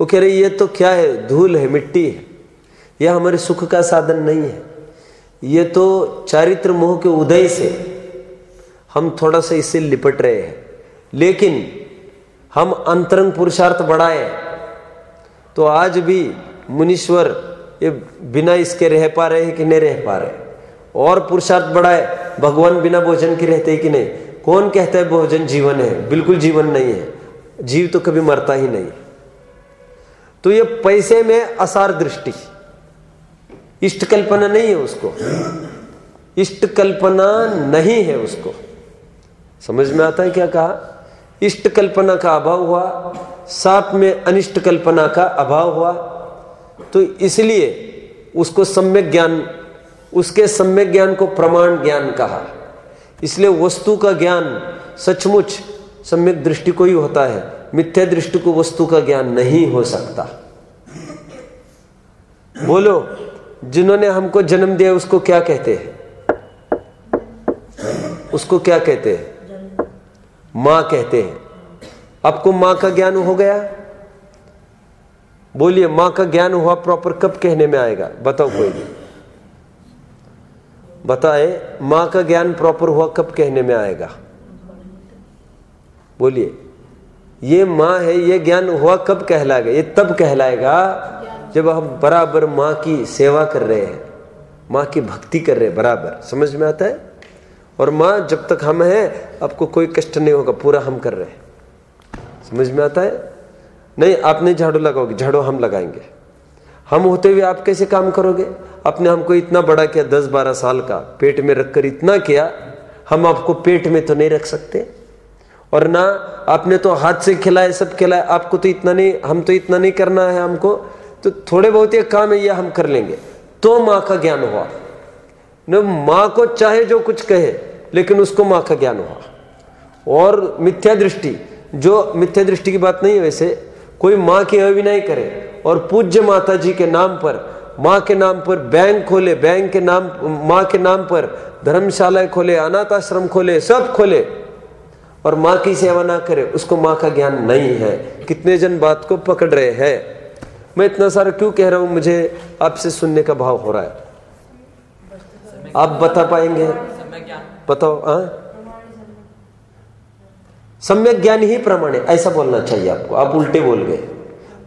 वो कह रही, ये तो क्या है, धूल है, मिट्टी है। यह हमारे सुख का साधन नहीं है। ये तो चारित्र मोह के उदय से हम थोड़ा सा इससे लिपट रहे हैं। लेकिन हम अंतरंग पुरुषार्थ बढ़ाए। तो आज भी मुनीश्वर ये बिना इसके रह पा रहे हैं कि नहीं रह पा रहे? और पुरुषार्थ बढ़ाए, भगवान बिना भोजन के रहते कि नहीं? कौन कहता है भोजन जीवन है? बिल्कुल जीवन नहीं है। जीव तो कभी मरता ही नहीं। तो ये पैसे में असार दृष्टि। इष्ट कल्पना नहीं है उसको। इष्ट कल्पना नहीं है उसको। समझ में आता है क्या कहा? इष्ट कल्पना का अभाव हुआ साथ में अनिष्ट कल्पना का अभाव हुआ। तो इसलिए उसको सम्यक ज्ञान, उसके सम्यक ज्ञान को प्रमाण ज्ञान कहा। इसलिए वस्तु का ज्ञान सचमुच सम्यक दृष्टि को ही होता है, मिथ्या दृष्टि को वस्तु का ज्ञान नहीं हो सकता। बोलो, जिन्होंने हमको जन्म दिया, उसको क्या कहते हैं? उसको क्या कहते हैं? माँ कहते हैं। आपको माँ का ज्ञान हो गया? बोलिए, माँ का ज्ञान हुआ प्रॉपर कब कहने में आएगा? बताओ कोई नहीं बताए, माँ का ज्ञान प्रॉपर हुआ कब कहने में आएगा? बोलिए, ये माँ है, ये ज्ञान हुआ कब कहलाएगा? ये तब कहलाएगा जब हम बराबर माँ की सेवा कर रहे हैं। माँ की भक्ति कर रहे हैं, बराबर। समझ में आता है? और माँ, जब तक हम हैं, आपको कोई कष्ट नहीं होगा, पूरा हम कर रहे हैं। समझ में आता है? नहीं, आप नहीं झाड़ू लगाओगे, झाड़ू हम लगाएँगे। हम होते हुए आप कैसे काम करोगे? आपने हमको इतना बड़ा किया, दस बारह साल का, पेट में रखकर इतना किया, हम आपको पेट में तो नहीं रख सकते। और ना, आपने तो हाथ से खिलाए सब खिलाए आपको तो इतना नहीं, हम तो इतना नहीं करना है हमको। तो थोड़े बहुत ये काम है, ये हम कर लेंगे। तो माँ का ज्ञान हुआ। न माँ को चाहे जो कुछ कहे, लेकिन उसको माँ का ज्ञान हुआ। और मिथ्या दृष्टि, जो मिथ्या दृष्टि की बात नहीं है वैसे, कोई माँ की अभिनय करे। और पूज्य माता जी के नाम पर, माँ के नाम पर बैंक खोले, बैंक के नाम, माँ के नाम पर धर्मशाला खोले, अनाथ आश्रम खोले, सब खोले। और माँ की सेवा ना करे, उसको माँ का ज्ञान नहीं है। कितने जन बात को पकड़ रहे हैं। मैं इतना सारा क्यों कह रहा हूँ? मुझे आपसे सुनने का भाव हो रहा है। आप बता पाएँगे? बताओ हाँ सम्यक ज्ञान ही प्रमाण है ऐसा बोलना चाहिए आपको आप उल्टे बोल गए।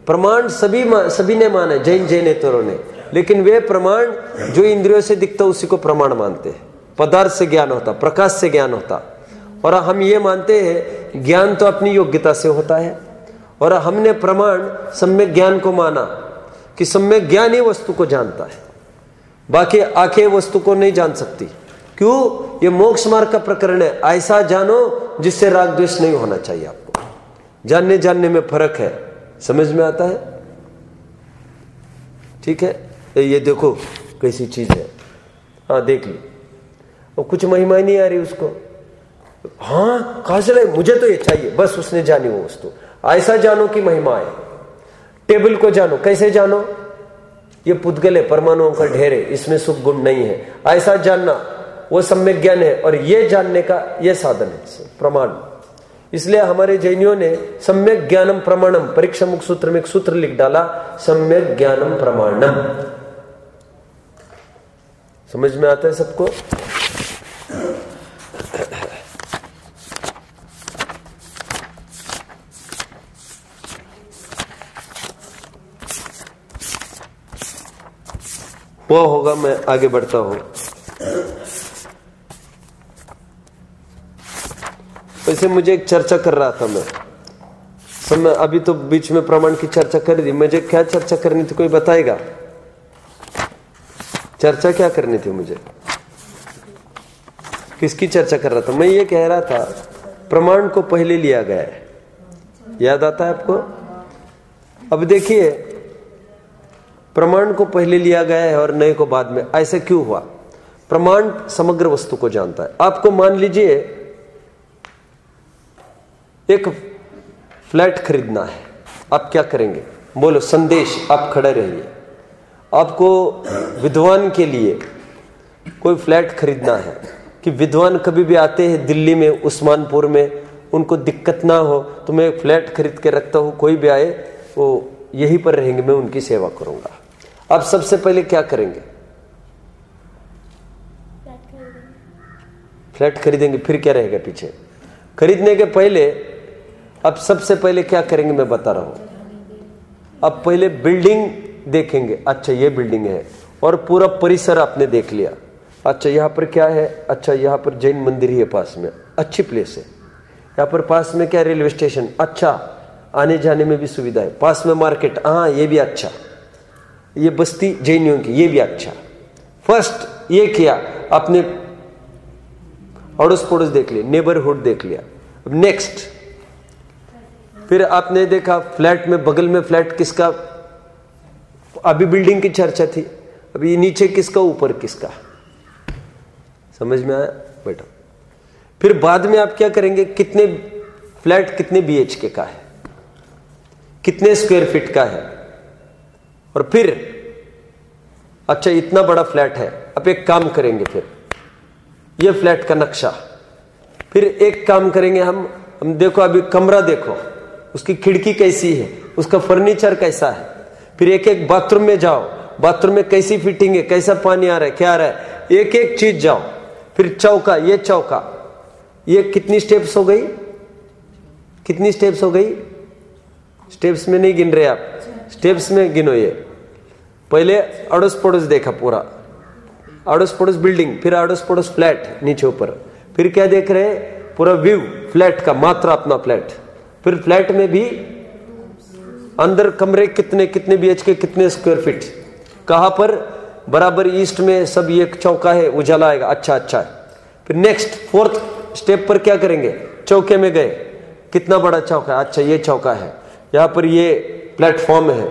प्रमाण सभी सभी ने माने जैन जैनेतरों ने। लेकिन वे प्रमाण जो इंद्रियों से दिखता उसी को प्रमाण मानते हैं। पदार्थ से ज्ञान होता प्रकाश से ज्ञान होता। और हम ये मानते हैं ज्ञान तो अपनी योग्यता से होता है। और हमने प्रमाण सम्यक ज्ञान को माना कि सम्यक ज्ञान ही वस्तु को जानता है। बाकी आँखें वस्तु को नहीं जान सकती। क्यों? ये मोक्ष मार्ग का प्रकरण है। ऐसा जानो जिससे राग द्वेष नहीं होना चाहिए आपको। जानने जानने में फ़र्क है। समझ में आता है? ठीक है? ये देखो कैसी चीज़ है। हाँ देख ली। और कुछ महिमा नहीं आ रही उसको। हाँ कहा से मुझे तो ये चाहिए। बस उसने जानी वो वस्तु। ऐसा जानो कि महिमा है टेबल को जानो। कैसे जानो? ये पुद्गल है परमाणुओं का ढेर है इसमें सुख गुण नहीं है। ऐसा जानना, वो सम्यक ज्ञान है और ये जानने का ये साधन है प्रमाण। इसलिए हमारे जैनियों ने सम्यक ज्ञानम प्रमाणम परीक्षा मुख सूत्र में एक सूत्र लिख डाला, सम्यक ज्ञानम प्रमाणम। समझ में आता है सबको? वो होगा, मैं आगे बढ़ता हूँ। वैसे मुझे एक चर्चा कर रहा था मैं। समय अभी तो बीच में प्रमाण की चर्चा कर दी। मुझे क्या चर्चा करनी थी, कोई बताएगा? चर्चा क्या करनी थी मुझे? किसकी चर्चा कर रहा था? मैं ये कह रहा था, प्रमाण को पहले लिया गया है। याद आता है आपको? अब देखिए प्रमाण को पहले लिया गया है और नए को बाद में। ऐसे क्यों हुआ? प्रमाण समग्र वस्तु को जानता है। आपको मान लीजिए, एक फ्लैट खरीदना है। आप क्या करेंगे? बोलो, संदेश, आप खड़े रहिए। आपको विद्वान के लिए कोई फ्लैट खरीदना है कि विद्वान कभी भी आते हैं दिल्ली में, उस्मानपुर में, उनको दिक्कत ना हो तो मैं फ्लैट खरीद के रखता हूँ, कोई भी आए, वो यहीं पर रहेंगे, मैं उनकी सेवा करूँगा। अब सबसे पहले क्या करेंगे? फ्लैट खरीदेंगे, फिर क्या रहेगा पीछे? खरीदने के पहले, अब सबसे पहले क्या करेंगे मैं बता रहा हूँ। अब पहले बिल्डिंग देखेंगे। अच्छा ये बिल्डिंग है और पूरा परिसर आपने देख लिया। अच्छा यहाँ पर क्या है? अच्छा यहाँ पर जैन मंदिर ही है पास में। अच्छी प्लेस है। यहाँ पर पास में क्या रेलवे स्टेशन? अच्छा आने जाने में भी सुविधा है। पास में मार्केट। हाँ ये भी अच्छा। ये बस्ती जैनियों की, ये भी अच्छा। फ़र्स्ट ये किया आपने अड़ोस पड़ोस देख लिया नेबरहुड देख लिया। अब नेक्स्ट फिर आपने देखा फ्लैट में, बगल में फ्लैट किसका? अभी बिल्डिंग की चर्चा थी, अभी नीचे किसका, ऊपर किसका? समझ में आया? बेटा। फिर बाद में आप क्या करेंगे, कितने फ्लैट कितने बीएचके का है? कितने स्क्वायर फीट का है? और फिर अच्छा इतना बड़ा फ्लैट है अब एक काम करेंगे फिर। ये फ्लैट का नक्शा। फिर एक काम करेंगे हम हम देखो, अभी कमरा देखो, उसकी खिड़की कैसी है, उसका फर्नीचर कैसा है। फिर एक एक बाथरूम में जाओ, बाथरूम में कैसी फिटिंग है, कैसा पानी आ रहा है, क्या आ रहा है एक एक चीज़ जाओ। फिर चौका, ये चौका, ये कितनी स्टेप्स हो गई? कितनी स्टेप्स हो गई? स्टेप्स में नहीं गिन रहे आप। स्टेप्स में गिनो ये। पहले अड़ोस पड़ोस देखा पूरा। अड़ोस पड़ोस बिल्डिंग, फिर अड़ोस पड़ोस फ्लैट नीचे ऊपर। फिर क्या देख रहे पूरा व्यू, फ्लैट का मात्रा अपना फ्लैट। फिर फ्लैट में भी अंदर कमरे कितने कितने बी के कितने स्क्वायर फीट कहाँ पर? बराबर ईस्ट में सब ये चौका है, उजाला आएगा। अच्छा अच्छा। फिर नेक्स्ट फोर्थ स्टेप पर क्या करेंगे? चौके में गए। कितना बड़ा चौका है? अच्छा ये चौका है। यहाँ पर ये प्लेटफॉर्म है।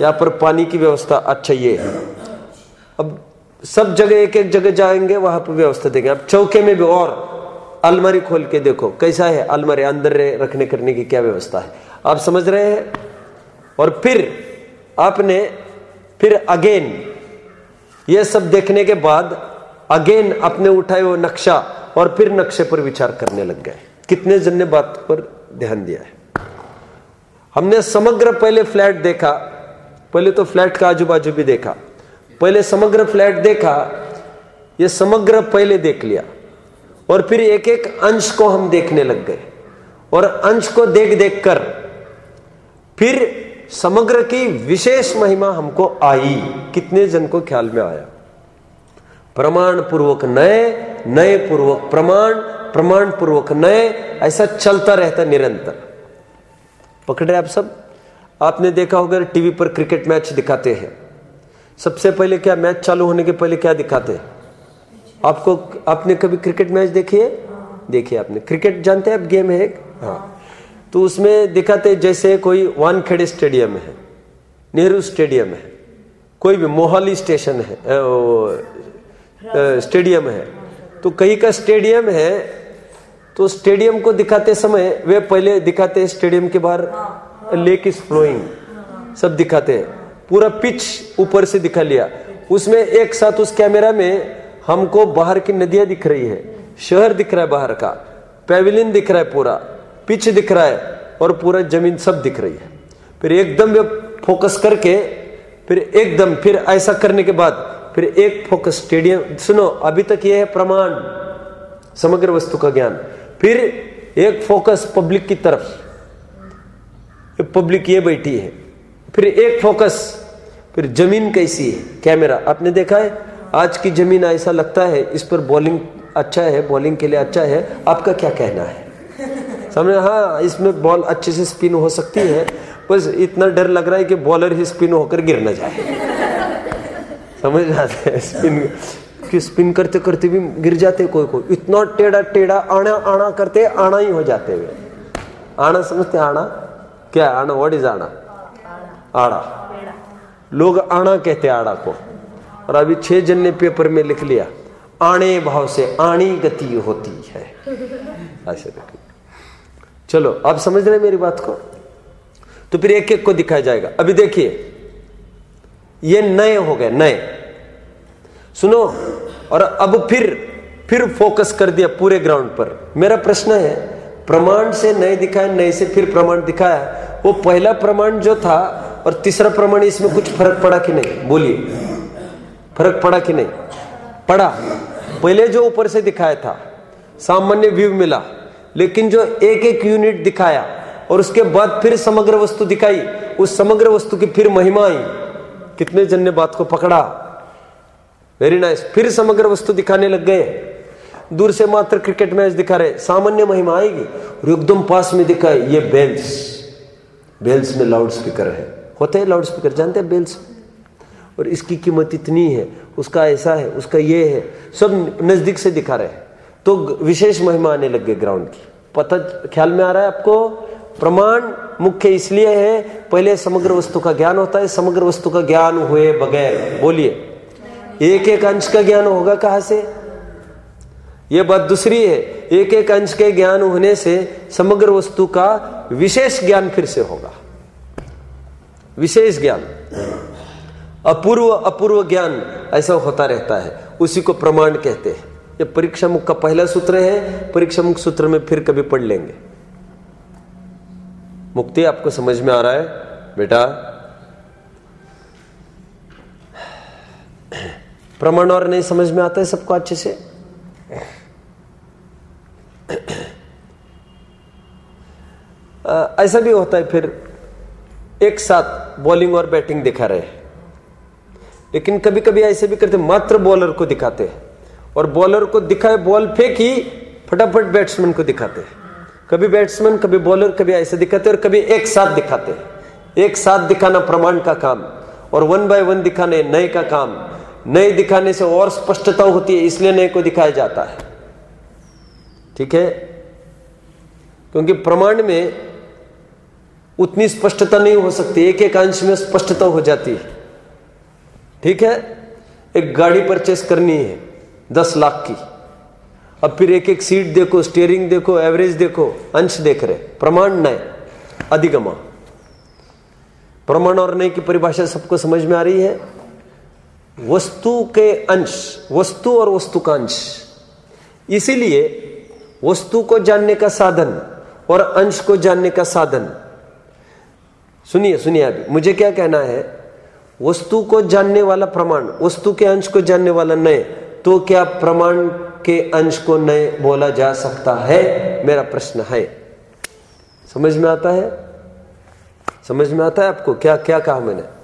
यहाँ पर पानी की व्यवस्था अच्छा ये है। अब सब जगह एक एक जगह जाएँगे, वहाँ पर व्यवस्था देंगे अब चौके में भी और अलमारी खोल के देखो, कैसा है अलमारी अंदर रखने करने की क्या व्यवस्था है। आप समझ रहे हैं? और फिर आपने फिर अगेन, ये सब देखने के बाद अगेन अपने उठाए वो नक्शा और फिर नक्शे पर विचार करने लग गए। कितने जन ने बात पर ध्यान दिया है? हमने समग्र पहले फ्लैट देखा, पहले तो फ्लैट का आजू बाजू भी देखा, पहले समग्र फ्लैट देखा, ये समग्र पहले देख लिया, और फिर एक एक अंश को हम देखने लग गए, और अंश को देख देख कर फिर समग्र की विशेष महिमा हमको आई, कितने जन को ख्याल में आया? प्रमाण पूर्वक नए नए पूर्वक प्रमाण प्रमाण पूर्वक नए, ऐसा चलता रहता निरंतर। पकड़ रहे आप सब? आपने देखा होगा टीवी पर क्रिकेट मैच दिखाते हैं। सबसे पहले क्या मैच चालू होने के पहले क्या दिखाते हैं? आपको, आपने कभी क्रिकेट मैच देखी है? देखिए आपने। क्रिकेट जानते हैं आप गेम है एक? हाँ। तो उसमें दिखाते जैसे कोई वानखेड़े स्टेडियम है, नेहरू स्टेडियम है, कोई भी मोहाली स्टेशन है स्टेडियम है। तो कहीं का स्टेडियम है तो स्टेडियम को दिखाते समय वे पहले दिखाते स्टेडियम के बाहर लेक इज़ फ्लोइंग। सब दिखाते हैं। पूरा पिच ऊपर से दिखा लिया। उसमें एक साथ उस कैमरा में हमको बाहर की नदियाँ दिख रही है। शहर दिख रहा है बाहर का। पेविलियन दिख रहा है पूरा। पिच दिख रहा है और पूरा ज़मीन सब दिख रही है। फिर एकदम वे फोकस करके फिर एकदम फिर ऐसा करने के बाद फिर एक फोकस स्टेडियम सुनो अभी तक यह है प्रमाण। समग्र वस्तु का ज्ञान। फिर एक फोकस पब्लिक की तरफ़। पब्लिक ये बैठी है, फिर एक फोकस, फिर ज़मीन कैसी है? कैमरा, आपने देखा है? आज की ज़मीन ऐसा लगता है, इस पर बॉलिंग अच्छा है, बॉलिंग के लिए अच्छा है, आपका क्या कहना है? समझ? हाँ इसमें बॉल अच्छे से स्पिन हो सकती है, बस इतना डर लग रहा है कि बॉलर ही स्पिन होकर गिर ना जाए। समझ जाते हैं? स्पिन कि स्पिन करते करते भी गिर जाते कोई कोई इतना टेढ़ा टेढ़ा, आना आना करते, आना ही हो जाते हुए आना समझते आना? क्या आना? व्हाट इज़ आना? आड़ा। लोग आना कहते आड़ा को। और अभी छह जन ने पेपर में लिख लिया, आने भाव से आणी गति होती है। ऐसे चलो, आप समझ रहे मेरी बात को? तो फिर एक एक को दिखाया जाएगा। अभी देखिए, ये नए हो गए, नए। सुनो, और अब फिर फिर फोकस कर दिया पूरे ग्राउंड पर। मेरा प्रश्न है, प्रमाण से नए दिखाया नए से फिर प्रमाण दिखाया? वो पहला प्रमाण जो था, और तीसरा प्रमाण इसमें कुछ फ़र्क पड़ा कि नहीं? बोलिए। फ़र्क पड़ा कि नहीं? पड़ा। पहले जो ऊपर से दिखाया था, सामान्य व्यू मिला, लेकिन जो एक एक यूनिट दिखाया, और उसके बाद फिर समग्र वस्तु दिखाई, उस समग्र वस्तु की फिर महिमा आई। कितने जन ने बात को पकड़ा? वेरी नाइस फिर समग्र वस्तु दिखाने लग गए। दूर से मात्र क्रिकेट मैच दिखा रहे। सामान्य महिमा आएगी। और एकदम पास में दिखाए ये बेल्स बेल्स में लाउड स्पीकर है। होते हैं लाउड स्पीकर जानते हैं बेल्स और इसकी कीमत इतनी है, उसका ऐसा है, उसका ये है। सब नज़दीक से दिखा रहे हैं। तो विशेष महिमा आने लग गए ग्राउंड की। पता ख्याल में आ रहा है आपको? प्रमाण मुख्य इसलिए है, पहले समग्र वस्तु का ज्ञान होता है, समग्र वस्तु का ज्ञान हुए बगैर। बोलिए। एक एक अंश का ज्ञान होगा कहाँ से? यह बात दूसरी है। एक एक अंश के ज्ञान होने से समग्र वस्तु का विशेष ज्ञान फिर से होगा। विशेष ज्ञान। अपूर्व अपूर्व ज्ञान ऐसा होता रहता है। उसी को प्रमाण कहते हैं। ये परीक्षा मुख का पहला सूत्र है। परीक्षा मुख सूत्र में फिर कभी पढ़ लेंगे। मुक्ति आपको समझ में आ रहा है। बेटा प्रमाण और नहीं समझ में आता है सबको अच्छे से? ऐसा भी होता है फिर एक साथ बॉलिंग और बैटिंग दिखा रहे लेकिन कभी कभी ऐसे भी करते मात्र बॉलर को दिखाते और बॉलर को दिखाए बॉल फेंकी फटाफट बैट्समैन को दिखाते कभी बैट्समैन कभी बॉलर कभी ऐसे दिखाते और कभी एक साथ दिखाते एक साथ दिखाना प्रमाण का काम और वन बाय वन दिखाने नए का काम। नए दिखाने से और स्पष्टता होती है, इसलिए नए को दिखाया जाता है। ठीक है? क्योंकि प्रमाण में उतनी स्पष्टता नहीं हो सकती, एक एक अंश में स्पष्टता हो जाती है। ठीक है? एक गाड़ी परचेस करनी है, दस लाख की। अब फिर एक एक सीट देखो स्टीयरिंग देखो एवरेज देखो, अंश देख रहे प्रमाण नए अधिगमा। प्रमाण और नए की परिभाषा सबको समझ में आ रही है? वस्तु के अंश, वस्तु और वस्तु का अंश। इसीलिए वस्तु को जानने का साधन और अंश को जानने का साधन। सुनिए सुनिए अभी, मुझे क्या कहना है? वस्तु को जानने वाला प्रमाण, वस्तु के अंश को जानने वाला नए तो क्या प्रमाण के अंश को नए बोला जा सकता है? मेरा प्रश्न है। समझ में आता है? समझ में आता है आपको? क्या क्या कहा मैंने?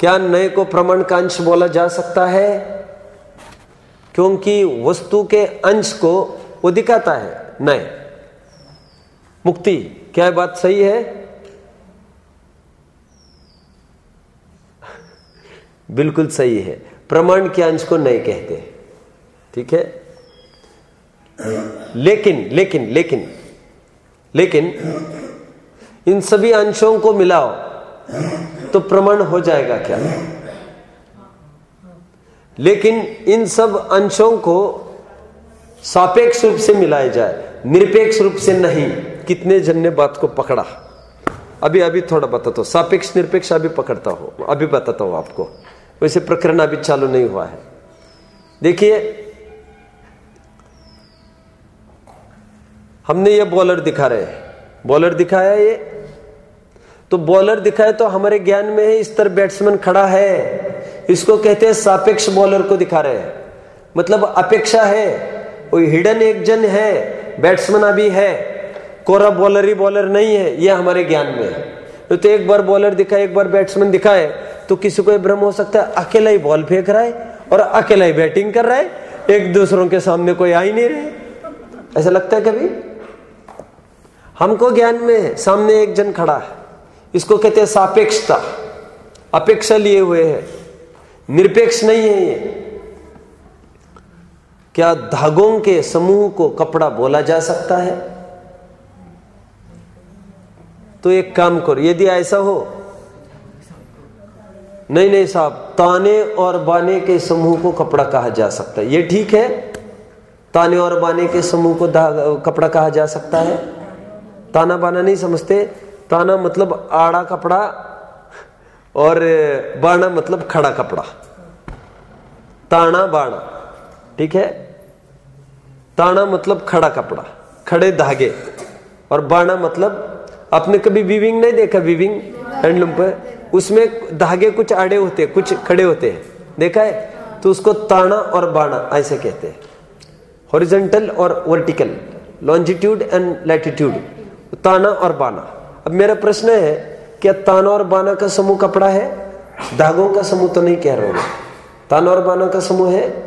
क्या नए को प्रमाण का अंश बोला जा सकता है? क्योंकि वस्तु के अंश को वो दिखाता है, नए। मुक्ति, क्या बात सही है? बिल्कुल सही है। प्रमाण के अंश को नए कहते हैं। ठीक है? लेकिन लेकिन लेकिन लेकिन इन सभी अंशों को मिलाओ। तो प्रमाण हो जाएगा क्या? लेकिन इन सब अंशों को सापेक्ष रूप से मिलाया जाए, निरपेक्ष रूप से नहीं, कितने जन ने बात को पकड़ा? अभी अभी थोड़ा बताता हूँ। सापेक्ष, निरपेक्ष अभी पकड़ता हूँ, अभी बताता हूँ आपको। वैसे प्रकरण अभी चालू नहीं हुआ है। देखिए, हमने ये बॉलर दिखा रहे हैं। बॉलर दिखाया ये? तो बॉलर दिखाए तो हमारे ज्ञान में है इस तरह बैट्समैन खड़ा है। इसको कहते हैं सापेक्ष बॉलर को दिखा रहे हैं। मतलब अपेक्षा है। कोई हिडन एक जन है। बैट्समैन अभी है। कोरा बॉलर ही बॉलर नहीं है। यह हमारे ज्ञान में है। तो एक बार बॉलर दिखाए, एक बार बैट्समैन दिखाए तो किसी को भ्रम हो सकता है, अकेला ही बॉल फेंक रहा है और अकेला ही बैटिंग कर रहा है। एक दूसरों के सामने कोई आ ही नहीं रहे। ऐसा लगता है कभी? हमको ज्ञान में सामने एक जन खड़ा है। इसको कहते हैं सापेक्षता। अपेक्षा लिए हुए है। निरपेक्ष नहीं है ये। क्या धागों के समूह को कपड़ा बोला जा सकता है? तो एक काम करो, यदि ऐसा हो, नहीं नहीं साहब, ताने और बाने के समूह को कपड़ा कहा जा सकता है। ये ठीक है? ताने और बाने के समूह को कपड़ा कहा जा सकता है? ताना बाना नहीं समझते? ताना मतलब आड़ा कपड़ा और बाना मतलब खड़ा कपड़ा। ताना बाणा, ठीक है? ताना मतलब खड़ा कपड़ा, खड़े धागे। और बाणा मतलब आपने कभी विविंग नहीं देखा? विविंग हैंडलूम पर उसमें धागे कुछ आड़े होते हैं, कुछ खड़े होते हैं। देखा है? तो उसको ताना और बाणा ऐसे कहते हैं। हॉरिजेंटल और वर्टिकल लॉन्जिट्यूड एंड लैटिट्यूड ताना और बाना अब मेरा प्रश्न है, क्या ताना और बाना का समूह कपड़ा है? धागों का समूह तो नहीं कह रहा हूँ। ताना और बाना का समूह है?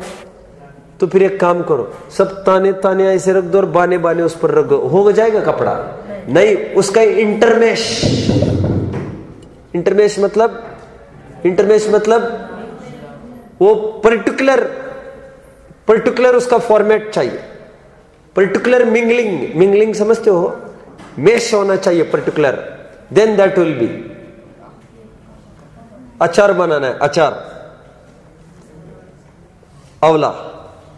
तो फिर एक काम करो, सब ताने ताने ऐसे रख दो और बाने बाने उस पर रख हो जाएगा कपड़ा? नहीं, उसका इंटरमेश। इंटरमेश मतलब? इंटरमेश मतलब? वो पर्टिकुलर पर्टिकुलर उसका फॉर्मेट चाहिए। Particular mingling. मिंगलिंग समझते हो? मेश होना चाहिए particular then that will be अचार बनाना है अचार. आंवला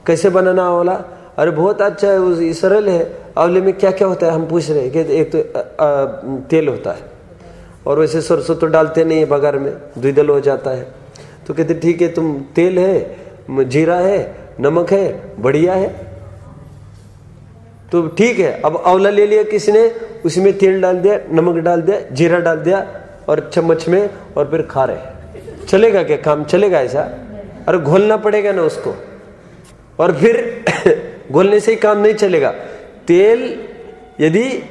कैसे बनाना आंवला अरे बहुत अच्छा है उस सरल है. आंवले में क्या क्या होता है हम पूछ रहे हैं कि एक तो आ, आ, तेल होता है। और वैसे सरसों तो डालते नहीं है बगार में द्विदल हो जाता है। तो कहते ठीक है तुम तेल है जीरा है नमक है बढ़िया है। तो ठीक है, अब आंवला ले लिया किसी ने उसमें तेल डाल दिया, नमक डाल दिया, जीरा डाल दिया और चम्मच में और फिर खा रहे चलेगा क्या काम? चलेगा ऐसा? अरे घोलना पड़ेगा ना उसको। और फिर *coughs* घोलने से ही काम नहीं चलेगा। तेल यदि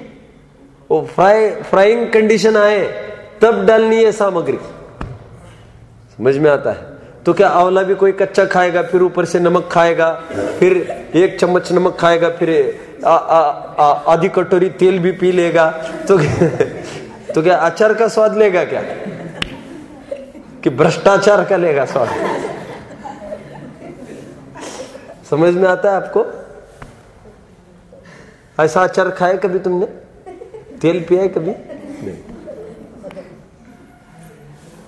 वो फ्राई, फ्राइंग कंडीशन आए, तब डालनी है सामग्री। समझ में आता है? तो क्या आंवला भी कोई कच्चा खाएगा, फिर ऊपर से नमक खाएगा, फिर एक चम्मच नमक खाएगा, फिर आधी कटोरी तेल भी पी लेगा। तो तो क्या अचार का स्वाद लेगा क्या? कि भ्रष्टाचार का लेगा स्वाद? समझ में आता है आपको? ऐसा अचार खाए कभी तुमने? तेल पिया है कभी? नहीं।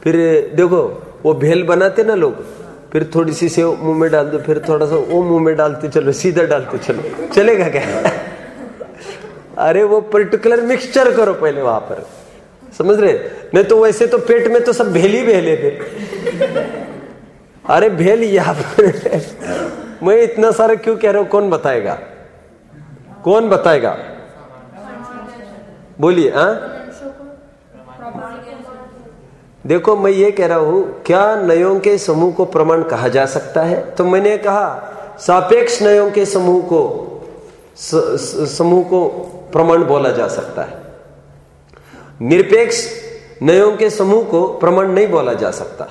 फिर देखो, वो भेल बनाते ना लोग फिर थोड़ी सी सेव मुँह में डाल दो, फिर थोड़ा सा वो मुँह में डालते चलो, सीधा डालते चलो। चलेगा क्या? अरे वो पर्टिकुलर मिक्सचर करो पहले वहाँ पर। समझ रहे? नहीं तो वैसे तो पेट में तो सब भेल भेले थे अरे भेल यहाँ पर मैं इतना सारा क्यों कह रहा हूँ? कौन बताएगा? कौन बताएगा? बोलिए हाँ? देखो, मैं ये कह रहा हूँ, क्या नयों के समूह को प्रमाण कहा जा सकता है? तो मैंने कहा, सापेक्ष नयों के समूह को समूह को प्रमाण बोला जा सकता है। निरपेक्ष नयों के समूह को प्रमाण नहीं बोला जा सकता।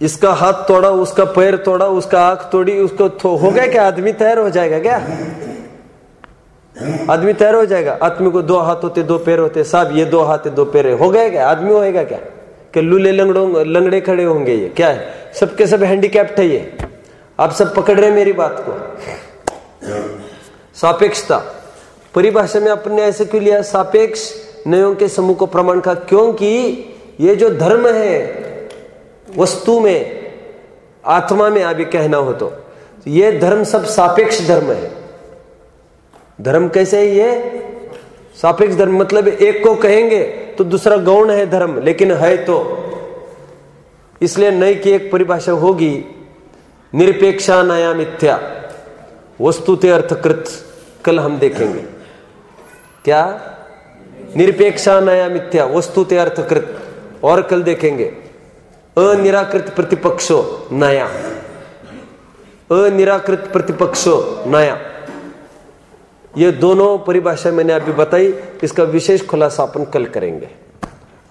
इसका हाथ तोड़ा, उसका पैर तोड़ा, उसका आँख तोड़ी, उसको हो गया क्या? आदमी तैयार हो जाएगा क्या? आदमी तैयार हो जाएगा। आदमी को दो हाथ होते, दो पैर होते, साहब, ये दो हाथ, दो पैर हो। गए क्या? आदमी होएगा क्या? कि लूले लंगड़ों, लंगड़े खड़े होंगे ये। क्या है? सबके सब हैंडीकैप्ट है ये। आप सब पकड़ रहे मेरी बात को? सापेक्षता। परिभाषा में अपने ऐसे क्यों लिया? सापेक्ष नयों के समूह को प्रमाण का क्योंकि ये जो धर्म है, वस्तु में, आत्मा में अभी कहना हो तो ये धर्म सब सापेक्ष धर्म है। धर्म कैसे है ये? सापेक्ष धर्म मतलब एक को कहेंगे तो दूसरा गौण है धर्म, लेकिन है तो। इसलिए नई की एक परिभाषा होगी, निरपेक्षा नया मिथ्या। वस्तुते अर्थकृत, कल हम देखेंगे। क्या? निरपेक्षा नया मिथ्या वस्तु वस्तुते अर्थकृत, और कल देखेंगे। अनिराकृत प्रतिपक्षो नया। अनिराकृत प्रतिपक्षो नया। ये दोनों परिभाषा मैंने अभी बताई, इसका विशेष खुलासा अपन कल करेंगे।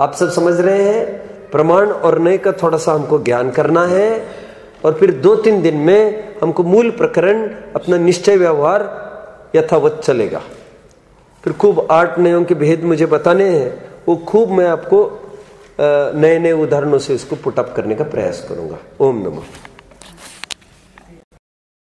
आप सब समझ रहे हैं? प्रमाण और नए का थोड़ा सा हमको ज्ञान करना है, और फिर दो तीन दिन में हमको मूल प्रकरण, अपना निश्चय व्यवहार यथावत चलेगा। फिर खूब आठ नयों के भेद मुझे बताने हैं, वो खूब मैं आपको नए नए उदाहरणों से इसको पुटअप करने का प्रयास करूँगा। ओम नमः।